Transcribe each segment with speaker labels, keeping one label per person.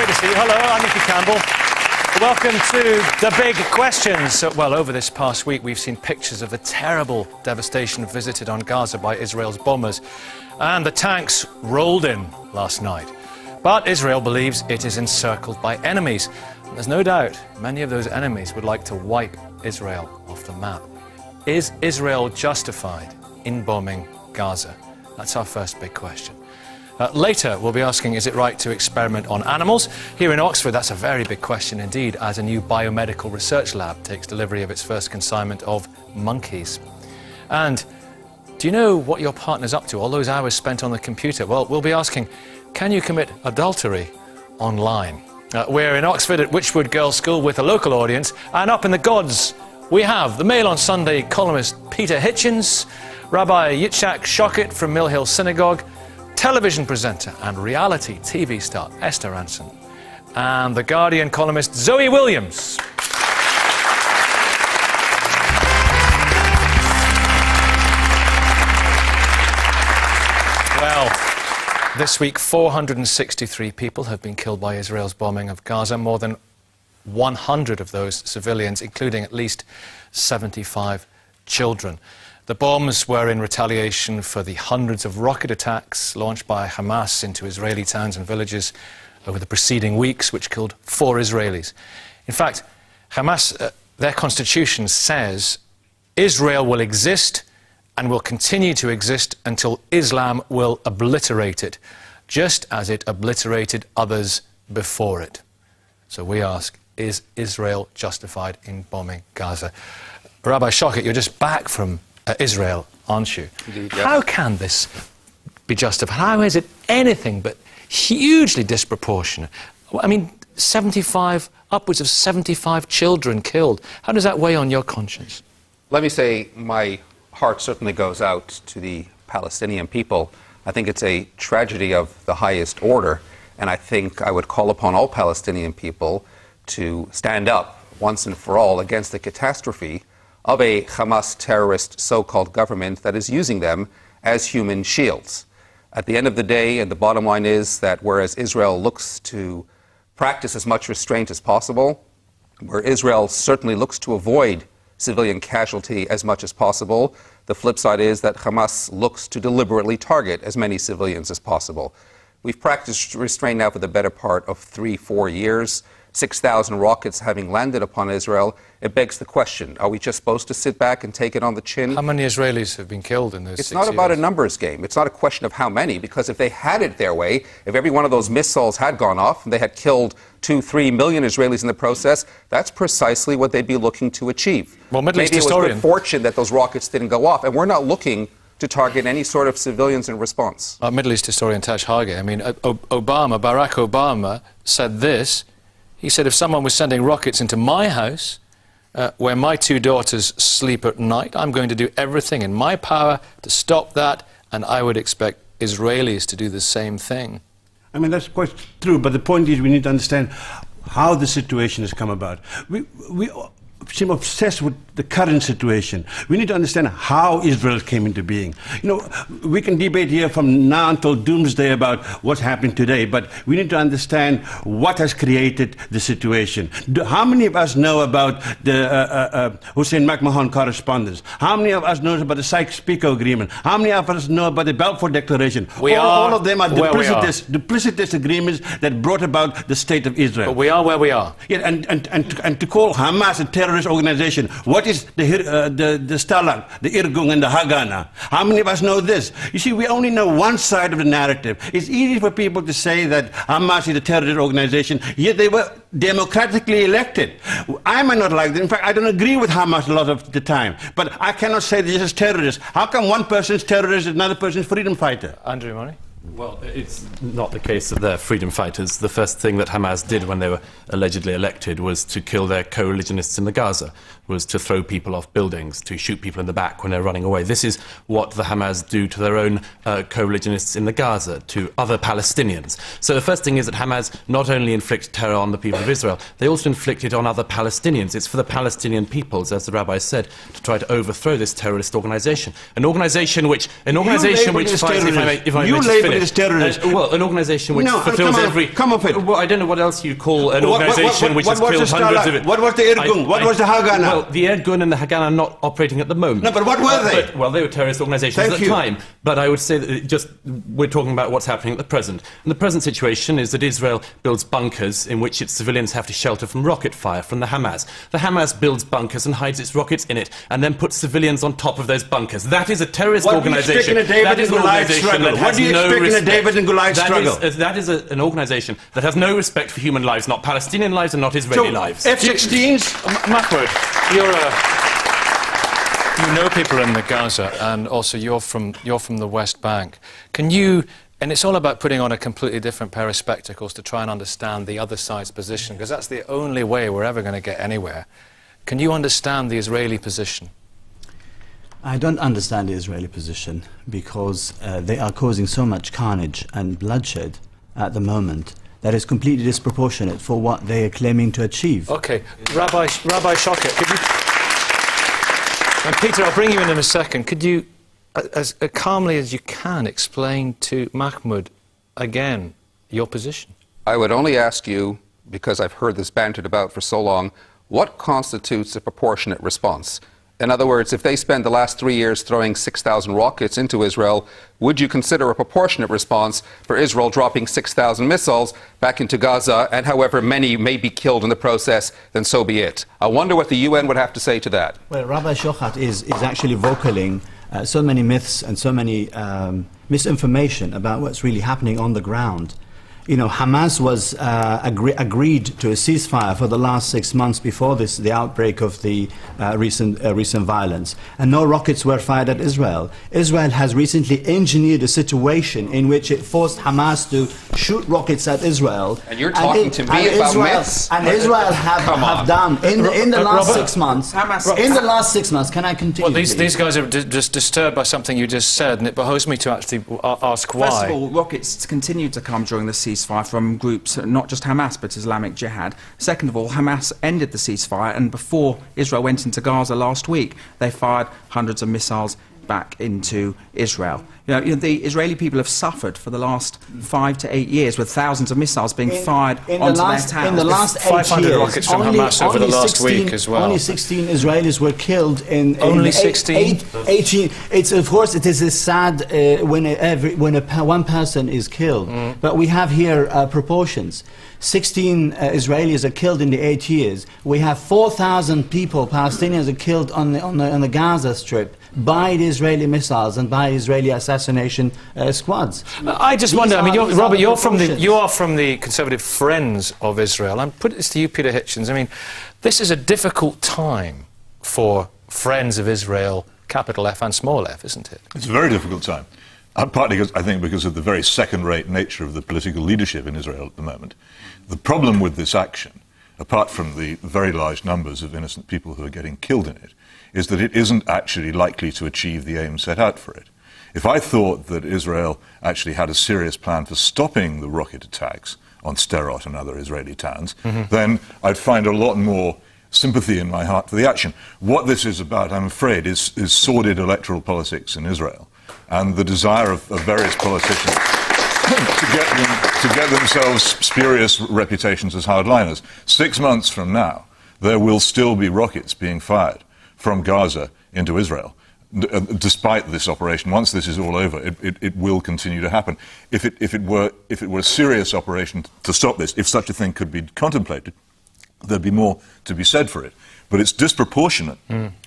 Speaker 1: great to see you. Hello, I'm Nicky Campbell. Welcome to the big questions. Well, over this past week, we've seen pictures of the terrible devastation visited on Gaza by Israel's bombers, and the tanks rolled in last night. But Israel believes it is encircled by enemies. And there's no doubt many of those enemies would like to wipe Israel off the map. Is Israel justified in bombing Gaza? That's our first big question. Uh, later, we'll be asking is it right to experiment on animals? Here in Oxford, that's a very big question indeed, as a new biomedical research lab takes delivery of its first consignment of monkeys. And do you know what your partner's up to, all those hours spent on the computer? Well, we'll be asking can you commit adultery online? Uh, we're in Oxford at Wychwood Girls' School with a local audience, and up in the gods, we have the Mail on Sunday columnist Peter Hitchens, Rabbi Yitzhak Schochet from Mill Hill Synagogue, television presenter and reality TV star Esther Rantzen, and The Guardian columnist Zoe Williams. Well, this week 463 people have been killed by Israel's bombing of Gaza, more than 100 of those civilians, including at least 75 children. The bombs were in retaliation for the hundreds of rocket attacks launched by Hamas into Israeli towns and villages over the preceding weeks, which killed four Israelis. In fact, Hamas, uh, their constitution says Israel will exist and will continue to exist until Islam will obliterate it, just as it obliterated others before it. So we ask, is Israel justified in bombing Gaza? Rabbi Schochet, you're just back from uh, Israel, aren't you?
Speaker 2: Indeed, yes.
Speaker 1: How can this be justified? How is it anything but hugely disproportionate? I mean, 75, upwards of 75 children killed. How does that weigh on your conscience?
Speaker 2: Let me say my heart certainly goes out to the Palestinian people. I think it's a tragedy of the highest order, and I think I would call upon all Palestinian people to stand up once and for all against the catastrophe of a Hamas terrorist so called government that is using them as human shields. At the end of the day, and the bottom line is that whereas Israel looks to practice as much restraint as possible, where Israel certainly looks to avoid civilian casualty as much as possible, the flip side is that Hamas looks to deliberately target as many civilians as possible. We've practiced restraint now for the better part of three, four years. 6,000 rockets having landed upon Israel, it begs the question are we just supposed to sit back and take it on the chin?
Speaker 1: How many Israelis have been killed in those
Speaker 2: It's not about
Speaker 1: years?
Speaker 2: a numbers game. It's not a question of how many, because if they had it their way, if every one of those missiles had gone off and they had killed two, three million Israelis in the process, that's precisely what they'd be looking to achieve.
Speaker 1: Well, Middle East
Speaker 2: Maybe it was good fortune that those rockets didn't go off, and we're not looking to target any sort of civilians in response.
Speaker 1: Our Middle East historian Tash Hage, I mean, uh, Obama, Barack Obama said this. He said, if someone was sending rockets into my house, uh, where my two daughters sleep at night, I'm going to do everything in my power to stop that, and I would expect Israelis to do the same thing.
Speaker 3: I mean, that's quite true, but the point is we need to understand how the situation has come about. We, we seem obsessed with the current situation. We need to understand how Israel came into being. You know, we can debate here from now until doomsday about what's happening today, but we need to understand what has created the situation. Do, how many of us know about the uh, uh, uh, Hussein McMahon correspondence? How many of us know about the Sykes-Picot Agreement? How many of us know about the Balfour Declaration?
Speaker 1: We
Speaker 3: all,
Speaker 1: are
Speaker 3: all of them are
Speaker 1: we are.
Speaker 3: duplicitous, duplicitous agreements that brought about the state of Israel.
Speaker 1: But we are where we are.
Speaker 3: Yeah, and, and, and, and to call Hamas a terrorist organization, what is the, uh, the, the Stalag, the Irgun, and the Haganah? How many of us know this? You see, we only know one side of the narrative. It's easy for people to say that Hamas is a terrorist organization, yet they were democratically elected. I might not like that. In fact, I don't agree with Hamas a lot of the time. But I cannot say this is terrorist. How come one person's terrorist and another person's freedom fighter?
Speaker 1: Andrew Murray?
Speaker 4: Well, it's not the case that they're freedom fighters. The first thing that Hamas did when they were allegedly elected was to kill their co religionists in the Gaza. Was to throw people off buildings, to shoot people in the back when they're running away. This is what the Hamas do to their own uh, co-religionists in the Gaza, to other Palestinians. So the first thing is that Hamas not only inflict terror on the people of Israel, they also inflict it on other Palestinians. It's for the Palestinian peoples, as the rabbi said, to try to overthrow this terrorist organization. An organization which, an organization which
Speaker 3: fights,
Speaker 4: if I may, if I
Speaker 3: you label it as terrorist.
Speaker 4: Uh, well, an organization which
Speaker 3: no,
Speaker 4: fulfills
Speaker 3: come on,
Speaker 4: every.
Speaker 3: Come off it.
Speaker 4: Well, I don't know what else you call an
Speaker 3: What-
Speaker 4: organization
Speaker 3: what-
Speaker 4: which
Speaker 3: what
Speaker 4: has
Speaker 3: was
Speaker 4: killed
Speaker 3: the
Speaker 4: hundreds of it.
Speaker 3: what was the Irgun? What was the Haganah?
Speaker 4: Well, the Irgun and the Haganah are not operating at the moment.
Speaker 3: No, but what were
Speaker 4: Uh,
Speaker 3: they?
Speaker 4: but- well, they were terrorist organizations
Speaker 3: Thank
Speaker 4: at the
Speaker 3: you.
Speaker 4: time. But I would say that just we're talking about what's happening at the present. And the present situation is that Israel builds bunkers in which its civilians have to shelter from rocket fire from the Hamas. The Hamas builds bunkers and hides its rockets in it, and then puts civilians on top of those bunkers. That is a terrorist
Speaker 3: What do you
Speaker 4: organization.
Speaker 3: expect in a David
Speaker 4: that is
Speaker 3: and
Speaker 4: an
Speaker 3: Goliath struggle? What do you
Speaker 4: no
Speaker 3: expect in a. David and Goliath
Speaker 4: That
Speaker 3: struggle?
Speaker 4: is- that is a, an organization that has no respect for human lives, not Palestinian lives and not Israeli lives.
Speaker 3: F-16s.
Speaker 1: M- Mahmoud, you're a. You know people in the Gaza, and also you're from you're from the West Bank. Can you? And it's all about putting on a completely different pair of spectacles to try and understand the other side's position, because that's the only way we're ever going to get anywhere. Can you understand the Israeli position?
Speaker 5: I don't understand the Israeli position because uh, they are causing so much carnage and bloodshed at the moment that is completely disproportionate for what they are claiming to achieve.
Speaker 1: Okay, Rabbi Rabbi Schochet, could you? And Peter, I'll bring you in in a second. Could you, as, as calmly as you can, explain to Mahmoud again your position?
Speaker 2: I would only ask you, because I've heard this bantered about for so long, what constitutes a proportionate response? In other words, if they spend the last three years throwing 6,000 rockets into Israel, would you consider a proportionate response for Israel dropping 6,000 missiles back into Gaza, and however many may be killed in the process, then so be it? I wonder what the UN would have to say to that.
Speaker 5: Well, Rabbi Schochet is, is actually vocaling uh, so many myths and so many um, misinformation about what's really happening on the ground. You know, Hamas was uh, agree- agreed to a ceasefire for the last six months before this, the outbreak of the uh, recent, uh, recent violence, and no rockets were fired at Israel. Israel has recently engineered a situation in which it forced Hamas to shoot rockets at Israel.
Speaker 2: And you're talking
Speaker 5: it-
Speaker 2: to me
Speaker 5: and
Speaker 2: about
Speaker 5: Israel,
Speaker 2: myths?
Speaker 5: And Israel have, have done in the, in the last
Speaker 1: Robert-
Speaker 5: six months.
Speaker 6: Hamas-
Speaker 5: in the last six months, can I continue?
Speaker 1: Well, these, these guys are d- just disturbed by something you just said, and it behoves me to actually ask why.
Speaker 6: First of all, rockets continued to come during the ceasefire from groups, not just Hamas, but Islamic Jihad. Second of all, Hamas ended the ceasefire, and before Israel went into Gaza last week, they fired hundreds of missiles back into Israel. You know, you know, the Israeli people have suffered for the last five to eight years with thousands of missiles being
Speaker 5: in,
Speaker 6: fired
Speaker 5: in the
Speaker 6: onto
Speaker 5: last,
Speaker 6: their towns.
Speaker 5: In the last eight
Speaker 1: 500
Speaker 5: years,
Speaker 1: rockets from
Speaker 5: only,
Speaker 1: Hamas over the last
Speaker 5: 16
Speaker 1: week as well.
Speaker 5: Only 16 Israelis were killed in in
Speaker 1: Only 16?
Speaker 5: eight- 18. It's of course it is a sad uh, when a, every when a, one person is killed,
Speaker 1: Mm.
Speaker 5: but we have here uh, proportions. 16 uh, Israelis are killed in the eight years. We have 4,000 people, Palestinians, are killed on the, on the, on the Gaza Strip by the Israeli missiles and by Israeli assassination uh, squads.
Speaker 1: I just
Speaker 5: These
Speaker 1: wonder. I mean, you're, Robert, you're from the you are from the Conservative Friends of Israel. I'm put this to you, Peter Hitchens. I mean, this is a difficult time for Friends of Israel, capital F and small f, isn't it?
Speaker 7: It's a very difficult time. Uh, partly, because, I think, because of the very second-rate nature of the political leadership in Israel at the moment. The problem with this action, apart from the very large numbers of innocent people who are getting killed in it, is that it isn't actually likely to achieve the aim set out for it. If I thought that Israel actually had a serious plan for stopping the rocket attacks on Sderot and other Israeli towns, mm-hmm. then I'd find a lot more sympathy in my heart for the action. What this is about, I'm afraid, is, is sordid electoral politics in Israel and the desire of, of various politicians to get, them, to get themselves spurious reputations as hardliners. Six months from now, there will still be rockets being fired from Gaza into Israel. D- uh, despite this operation, once this is all over, it, it, it will continue to happen. If it, if, it were, if it were a serious operation to stop this, if such a thing could be contemplated, there'd be more to be said for it. But it's disproportionate,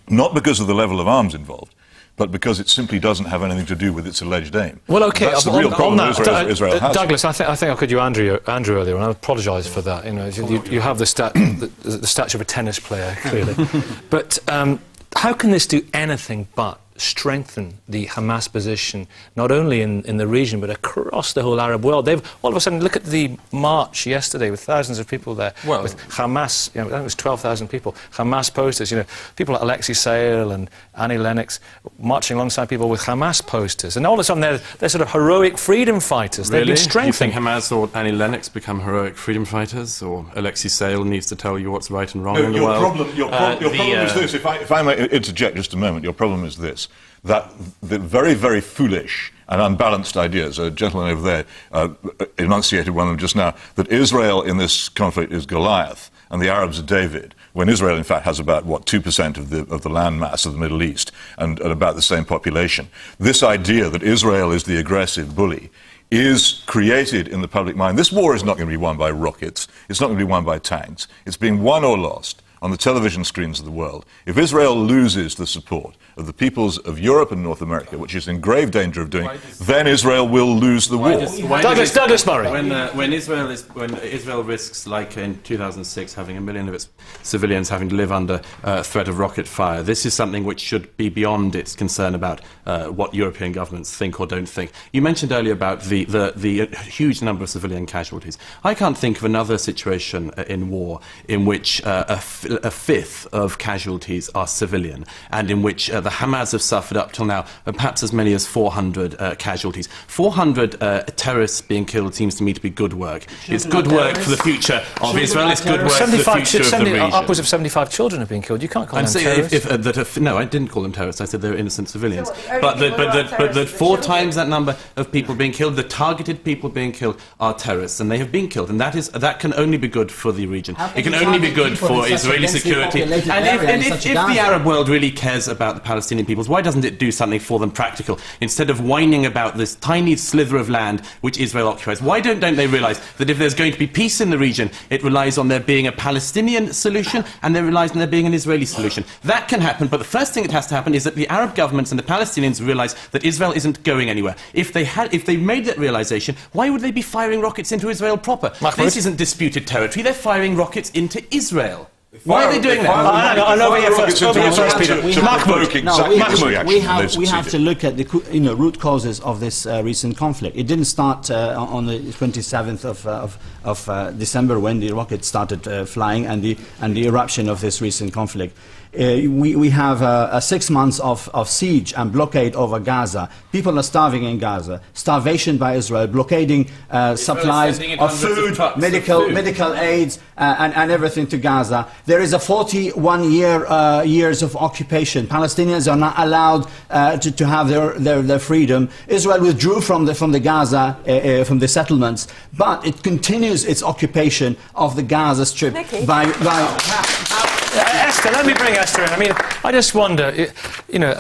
Speaker 7: not because of the level of arms involved, but because it simply doesn't have anything to do with its alleged aim.
Speaker 1: Well, okay.
Speaker 7: That's the real
Speaker 1: on
Speaker 7: problem
Speaker 1: that,
Speaker 7: Israel, Israel has.
Speaker 1: Douglas, I think I think I called you Andrew, Andrew earlier, and I apologise for that. You know, you, you have the, stat, the, the stature of a tennis player, clearly. but um, how can this do anything but strengthen the Hamas position, not only in, in the region, but across the whole Arab world? They've all of a sudden, look at the march yesterday with thousands of people there,
Speaker 4: Well-
Speaker 1: with Hamas, you know, I think it was 12,000 people, Hamas posters, you know, people like Alexei Sayle and Annie Lennox marching alongside people with Hamas posters. And all of a sudden, they're, they're sort of heroic freedom fighters. They've
Speaker 4: Really?
Speaker 1: been strengthened.
Speaker 4: You think Hamas or Annie Lennox become heroic freedom fighters, or Alexei Sayle needs to tell you what's right and wrong
Speaker 7: No,
Speaker 4: in the
Speaker 7: your
Speaker 4: world?
Speaker 7: problem, your, pro-
Speaker 4: Uh,
Speaker 7: your
Speaker 4: the,
Speaker 7: problem is
Speaker 4: uh,
Speaker 7: this. If I, if I may interject just a moment, your problem is this: that the very, very foolish and unbalanced ideas. A gentleman over there uh, enunciated one of them just now. That Israel in this conflict is Goliath and the Arabs are David. When Israel, in fact, has about what two percent of the of the land mass of the Middle East and, and about the same population. This idea that Israel is the aggressive bully is created in the public mind. This war is not going to be won by rockets. It's not going to be won by tanks. It's being won or lost on the television screens of the world. If Israel loses the support of the peoples of Europe and North America, which is in grave danger of doing, then Israel will lose the war.
Speaker 4: Why
Speaker 1: Douglas-
Speaker 4: did
Speaker 1: Douglas Murray.
Speaker 4: When, uh, when Israel is when Israel risks, like in 2006, having a million of its civilians having to live under uh, threat of rocket fire, this is something which should be beyond its concern about uh, what European governments think or don't think. You mentioned earlier about the, the, the huge number of civilian casualties. I can't think of another situation uh, in war in which uh, a, f- a fifth of casualties are civilian, and in which uh, the Hamas have suffered up till now perhaps as many as 400 uh, casualties. 400 uh, terrorists being killed seems to me to be good work. It's good work for the future of Israel. It's good work for the
Speaker 1: 75
Speaker 4: future of the region.
Speaker 1: upwards of 75 children have been killed. You can't call
Speaker 4: I'm
Speaker 1: them
Speaker 4: saying
Speaker 1: terrorists.
Speaker 4: if, if, uh, that if, no, I didn't call them terrorists. I said they were innocent civilians.
Speaker 8: So the only
Speaker 4: but that, but
Speaker 8: who
Speaker 4: that, but that
Speaker 8: the
Speaker 4: four
Speaker 8: children.
Speaker 4: times that number of people being killed, the targeted people being killed, are terrorists, and they have been killed, and that is that can only be good for the region.
Speaker 5: How can
Speaker 4: It can only be good for
Speaker 5: in such a
Speaker 4: Israeli security. And if, and if, if the Arab world really cares about the Palestinian peoples, why doesn't it do something for them practical instead of whining about this tiny slither of land which Israel occupies? Why don't, don't they realise that if there's going to be peace in the region, it relies on there being a Palestinian solution and there relies on there being an Israeli solution? That can happen, but the first thing that has to happen is that the Arab governments and the Palestinians realise that Israel isn't going anywhere. If they had, if they made that realisation, why would they be firing rockets into Israel proper?
Speaker 1: Mahmoud?
Speaker 4: This isn't disputed territory. They're firing rockets into Israel. Why are they doing that?
Speaker 1: I know, I know, over here first, over here first, Peter.
Speaker 7: To, to
Speaker 1: Mahmoud.
Speaker 7: provoke
Speaker 5: No, we,
Speaker 7: this
Speaker 5: we-
Speaker 7: reaction,
Speaker 5: we
Speaker 7: and
Speaker 5: have, we have to look at the you know, root causes of this uh, recent conflict. It didn't start uh, on the 27th of, uh, of, of uh, December when the rockets started uh, flying and the, and the eruption of this recent conflict. Uh, we, we have uh, uh, six months of, of siege and blockade over Gaza. People are starving in Gaza. Starvation by Israel, blockading uh, supplies of
Speaker 4: hundreds of
Speaker 5: food,
Speaker 4: of
Speaker 5: medical,
Speaker 4: food.
Speaker 5: medical aids, uh, and, and everything to Gaza. There is a 41 year, uh, years of occupation. Palestinians are not allowed uh, to, to have their, their, their freedom. Israel withdrew from the, from the Gaza, uh, uh, from the settlements, but it continues its occupation of the Gaza Strip
Speaker 8: Nicky?
Speaker 5: by, by
Speaker 1: Esther, let me bring Esther in. I mean, I just wonder, you know,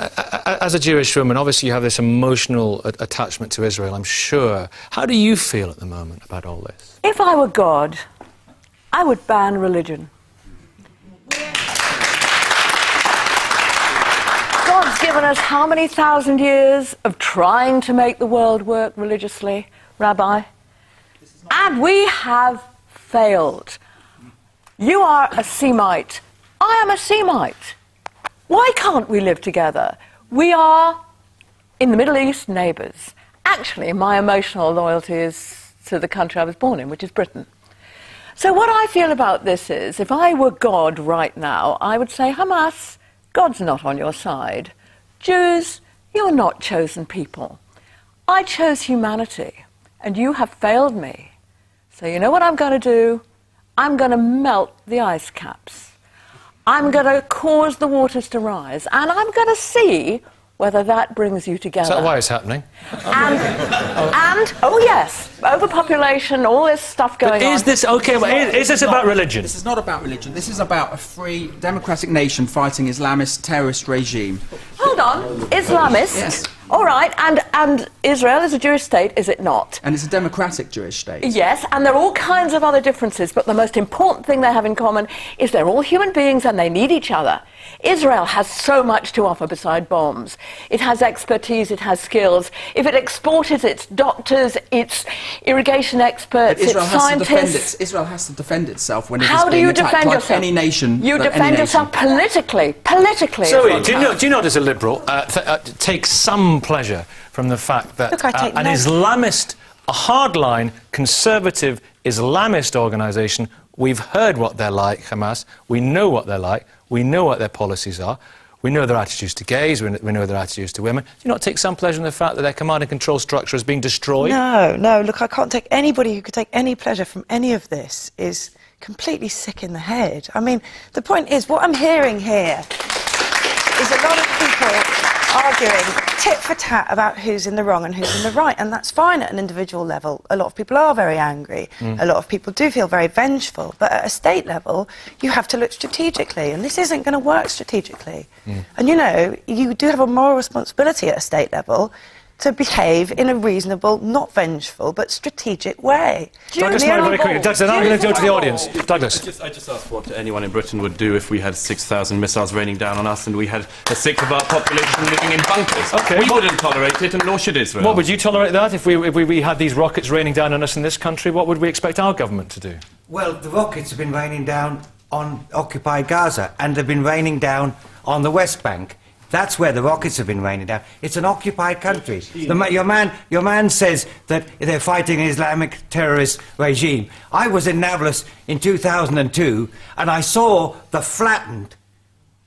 Speaker 1: as a Jewish woman, obviously you have this emotional attachment to Israel, I'm sure. How do you feel at the moment about all this?
Speaker 8: If I were God, I would ban religion. God's given us how many thousand years of trying to make the world work religiously, Rabbi? And we have failed. You are a Semite. I am a Semite. Why can't we live together? We are, in the Middle East, neighbours. Actually, my emotional loyalty is to the country I was born in, which is Britain. So, what I feel about this is if I were God right now, I would say, Hamas, God's not on your side. Jews, you're not chosen people. I chose humanity, and you have failed me. So, you know what I'm going to do? I'm going to melt the ice caps. I'm going to cause the waters to rise, and I'm going to see whether that brings you together.
Speaker 1: Is that why it's happening?
Speaker 8: And, and oh yes, overpopulation, all this stuff going
Speaker 1: But is
Speaker 8: on.
Speaker 1: this, okay, well, is, is this about religion?
Speaker 6: This is not about religion. This is about a free, democratic nation fighting Islamist terrorist regime.
Speaker 8: Hold on, Islamist?
Speaker 6: Yes.
Speaker 8: All right, and, and Israel is a Jewish state, is it not?
Speaker 6: And it's a democratic Jewish state.
Speaker 8: Yes, and there are all kinds of other differences, but the most important thing they have in common is they're all human beings and they need each other. Israel has so much to offer beside bombs. It has expertise, it has skills. If it exported its doctors, its irrigation experts,
Speaker 6: But Israel
Speaker 8: its
Speaker 6: has, to defend
Speaker 8: scientists.
Speaker 6: its, Israel has to defend itself when it is
Speaker 8: How do
Speaker 6: being
Speaker 8: you
Speaker 6: attacked,
Speaker 8: defend
Speaker 6: like
Speaker 8: yourself?
Speaker 6: any nation.
Speaker 8: You
Speaker 6: like
Speaker 8: defend
Speaker 6: nation.
Speaker 8: yourself politically. Politically.
Speaker 1: Zoe,
Speaker 8: Israel
Speaker 1: do you,
Speaker 8: can.
Speaker 1: know, do you not, as a liberal, uh, th- uh, take some pleasure from the fact that
Speaker 9: Look,
Speaker 1: uh, an Islamist, a hardline, conservative Islamist organisation, we've heard what they're like, Hamas, we know what they're like, we know what their policies are, we know their attitudes to gays, we know their attitudes to women. Do you not take some pleasure in the fact that their command and control structure is being destroyed?
Speaker 9: No, no. Look, I can't take anybody who could take any pleasure from any of this is completely sick in the head. I mean, the point is, what I'm hearing here is a lot of people arguing tit for tat about who's in the wrong and who's in the right, and that's fine at an individual level. A lot of people are very angry. Mm. A lot of people do feel very vengeful, but at a state level, you have to look strategically, and this isn't going to work strategically. Mm. And you know, you do have a moral responsibility at a state level to behave in a reasonable, not vengeful, but strategic way.
Speaker 1: Douglas Murray, very quickly. Douglas, then I'm going to go to the audience. Douglas.
Speaker 4: I just, I just asked what anyone in Britain would do if we had 6,000 missiles raining down on us and we had a sixth of our population living in bunkers.
Speaker 1: Okay,
Speaker 4: We wouldn't tolerate it, and nor should Israel.
Speaker 1: What would you tolerate that if we, if we, we had these rockets raining down on us in this country? What would we expect our government to do?
Speaker 10: Well, the rockets have been raining down on occupied Gaza, and they've been raining down on the West Bank. That's where the rockets have been raining down. It's an occupied country. The your, man, your man says that they're fighting an Islamic terrorist regime. I was in Nablus in 2002, and I saw the flattened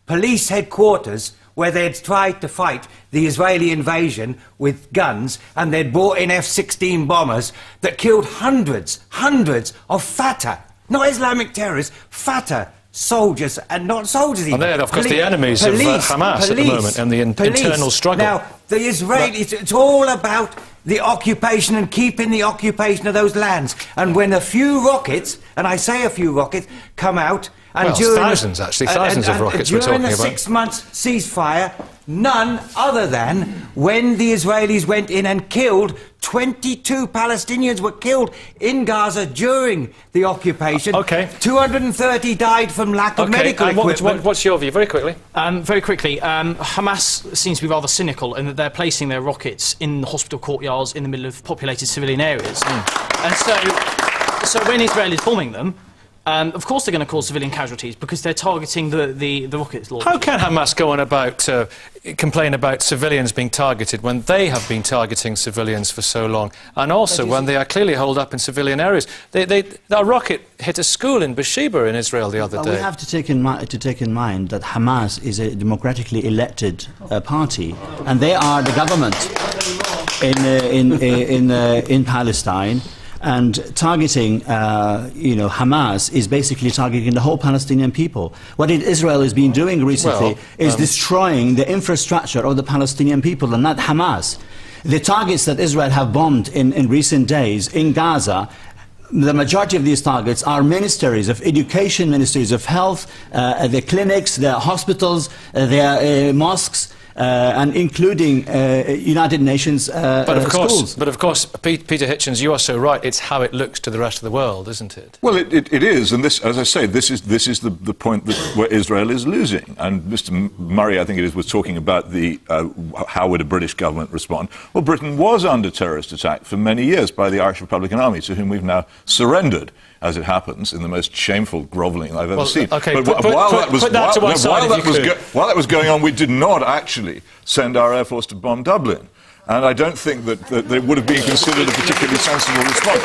Speaker 10: police headquarters where they'd tried to fight the Israeli invasion with guns and they'd brought in F 16 bombers that killed hundreds, hundreds of Fatah, not Islamic terrorists, Fatah. Soldiers and not soldiers. Even.
Speaker 1: they're, of course, the
Speaker 10: Poli-
Speaker 1: enemies of, uh, Hamas at the moment and the in- internal struggle.
Speaker 10: Now, the Israelis, it's all about the occupation and keeping the occupation of those lands. And when a few rockets, and I say a few rockets, come out, and
Speaker 1: Well,
Speaker 10: during
Speaker 1: thousands, actually, thousands of rockets we're talking about.
Speaker 10: during the six months ceasefire, none other than when the Israelis went in and killed 22 Palestinians were killed in Gaza during the occupation.
Speaker 1: Okay.
Speaker 10: 230 died from lack of medical
Speaker 1: and
Speaker 10: equipment.
Speaker 1: what- what's your view? Very quickly.
Speaker 11: Um, very quickly, um, Hamas seems to be rather cynical in that they're placing their rockets in the hospital courtyards in the middle of populated civilian areas. And so, so when Israel is bombing them, um, of course they're going to cause civilian casualties because they're targeting the, the, the rockets launch.
Speaker 1: How can Hamas go on about uh, complain about civilians being targeted when they have been targeting civilians for so long, and also when they are clearly holed up in civilian areas? They, they, that rocket hit a school in Beersheba in Israel the other
Speaker 5: But
Speaker 1: day.
Speaker 5: we have to take, in mi- to take in mind that Hamas is a democratically elected uh, party, and they are the government in, uh, in, uh, in, uh, in Palestine. And targeting, uh, you know, Hamas is basically targeting the whole Palestinian people. What it, Israel has been doing recently
Speaker 1: Well,
Speaker 5: is
Speaker 1: um,
Speaker 5: destroying the infrastructure of the Palestinian people, and not Hamas. The targets that Israel have bombed in, in recent days in Gaza the majority of these targets are ministries of education, ministries of health, uh, the clinics, the hospitals, uh, their uh, mosques, and including uh, United Nations uh,
Speaker 1: but of
Speaker 5: uh,
Speaker 1: course,
Speaker 5: schools.
Speaker 1: but of course, Pe- Peter Hitchens, you are so right. It's how it looks to the rest of the world, isn't it?
Speaker 7: Well, it, it, it is, and this, as I say, this is this is the, the point that, where Israel is losing. And Mr. Murray, I think it is, was talking about the uh, how would a British government respond. Well, Britain was under terrorist attack for many years by the Irish Republican Army, to whom we've now surrendered. As it happens, in the most shameful grovelling I've ever
Speaker 1: Well,
Speaker 7: seen.
Speaker 1: okay,
Speaker 7: but
Speaker 1: put-
Speaker 7: while
Speaker 1: put-
Speaker 7: that was
Speaker 1: that
Speaker 7: while, no, while that was
Speaker 1: could.
Speaker 7: while that was going on, we did not actually send our air force to bomb Dublin. And I don't think that, that, that it would have been considered a particularly sensible response.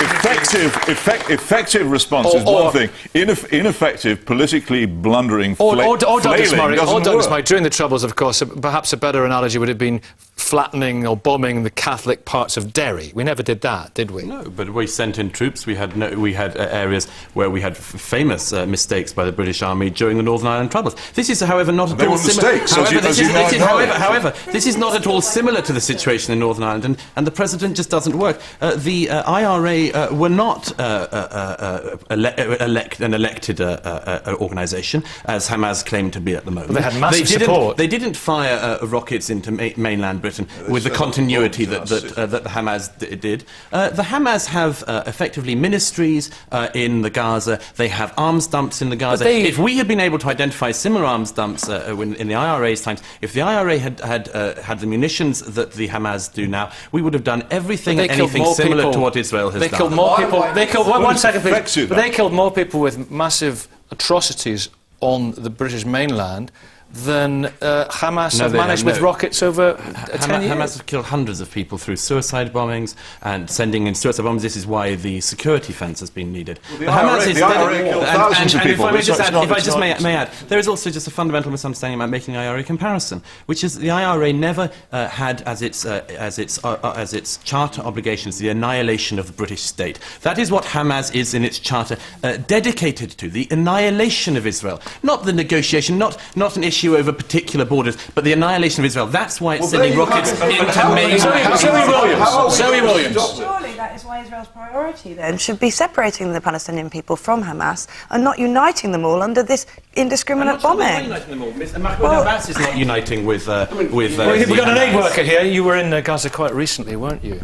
Speaker 7: Effective, effect, effective response is
Speaker 1: Or- or-
Speaker 7: one thing. Ineff- ineffective, politically blundering,
Speaker 1: Or,
Speaker 7: fla-
Speaker 1: or, or Douglas Murray,
Speaker 7: doesn't
Speaker 1: or Douglas
Speaker 7: work.
Speaker 1: Murray, during the Troubles, of course, perhaps a better analogy would have been flattening or bombing the Catholic parts of Derry. We never did that, did we?
Speaker 4: No, but we sent in troops. We had no, we had uh, areas where we had f- famous uh, mistakes by the British Army during the Northern Ireland troubles. This is, however, not at all similar.
Speaker 7: mistakes, as
Speaker 4: However,
Speaker 7: you-
Speaker 4: this
Speaker 7: as
Speaker 4: is,
Speaker 7: you now
Speaker 4: this is, however, however, this is not at all similar to the situation in Northern Ireland, and, and the president just doesn't work. Uh, the uh, IRA uh, were not uh, uh, uh, ele- elect- an elected uh, uh, uh, organisation, as Hamas claimed to be at the moment.
Speaker 1: But they had massive
Speaker 4: didn't,
Speaker 1: support.
Speaker 4: They didn't fire uh, rockets into ma- mainland Britain with the continuity that, that, uh, that the Hamas d- did. Uh, the Hamas have uh, effectively ministries uh, in the Gaza. They have arms dumps in the Gaza.
Speaker 1: they-
Speaker 4: if we had been able to identify similar arms dumps uh, when, in the IRA's times, if the IRA had had, uh, had the munitions that the Hamas do now, we would have done everything,
Speaker 1: They killed
Speaker 4: anything similar
Speaker 1: people-
Speaker 4: to what Israel has
Speaker 1: they
Speaker 4: done.
Speaker 1: Killed more people,
Speaker 7: line
Speaker 1: they
Speaker 7: is-
Speaker 1: killed, one,
Speaker 7: Well,
Speaker 1: one
Speaker 7: it
Speaker 1: second, please. But they killed more people with massive atrocities on the British mainland than uh, Hamas
Speaker 4: No,
Speaker 1: have managed
Speaker 4: have
Speaker 1: with rockets over uh,
Speaker 4: Hama-
Speaker 1: 10 years.
Speaker 4: Hamas have killed hundreds of people through suicide bombings and sending in suicide bombs. This is why the security fence has been needed.
Speaker 7: the IRA
Speaker 4: is
Speaker 7: the IRA
Speaker 4: dedi- and-
Speaker 7: thousands
Speaker 4: and-
Speaker 7: of
Speaker 4: and
Speaker 7: people.
Speaker 4: If I just, add,
Speaker 7: it's
Speaker 4: if I just may, may add, there is also just a fundamental misunderstanding about making the IRA comparison, which is the IRA never uh, had as its, uh, as, its, uh, uh, as its charter obligations the annihilation of the British state. That is what Hamas is in its charter uh, dedicated to, the annihilation of Israel. Not the negotiation, not, not an issue over particular borders, but the annihilation of Israel. That's why it's
Speaker 7: Well,
Speaker 4: sending
Speaker 7: there you
Speaker 4: rockets
Speaker 7: have it. But
Speaker 4: into
Speaker 7: how-
Speaker 4: mainland.
Speaker 7: how-
Speaker 1: Zoe
Speaker 7: how-
Speaker 1: Williams.
Speaker 7: how are we
Speaker 1: Zoe
Speaker 7: going to
Speaker 1: Williams.
Speaker 7: stop it?
Speaker 9: Surely that is why Israel's priority then should be separating the Palestinian people from Hamas and not uniting them all under this indiscriminate bombing.
Speaker 4: Mahmoud
Speaker 9: Well-
Speaker 4: Abbas is not uniting with uh, with. Uh,
Speaker 1: Well, we've
Speaker 4: the
Speaker 1: got an aid
Speaker 4: Hamas.
Speaker 1: worker here. You were in uh, Gaza quite recently, weren't you?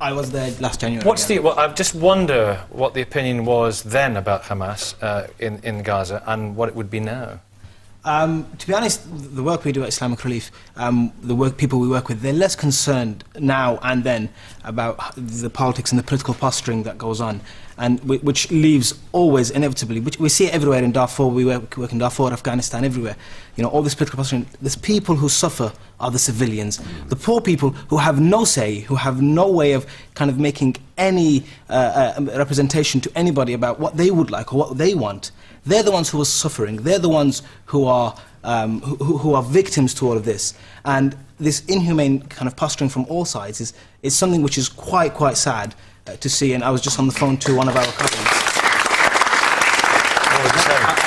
Speaker 11: I was there last January.
Speaker 1: What's
Speaker 11: yeah.
Speaker 1: the? Well, I just wonder what the opinion was then about Hamas uh, in in Gaza and what it would be now.
Speaker 11: Um, to be honest, the work we do at Islamic Relief, um, the work people we work with, they're less concerned now and then about the politics and the political posturing that goes on, and which leaves always inevitably. Which we see it everywhere in Darfur. We work, work in Darfur, Afghanistan, everywhere. You know, all this political posturing. There's people who suffer are the civilians, the poor people who have no say, who have no way of kind of making any uh, uh, representation to anybody about what they would like or what they want. They're the ones who are suffering. They're the ones who are, um, who, who- are victims to all of this. And this inhumane kind of posturing from all sides is, is something which is quite, quite sad Uh, to see. And I was just on the phone to one of our colleagues. Oh, I was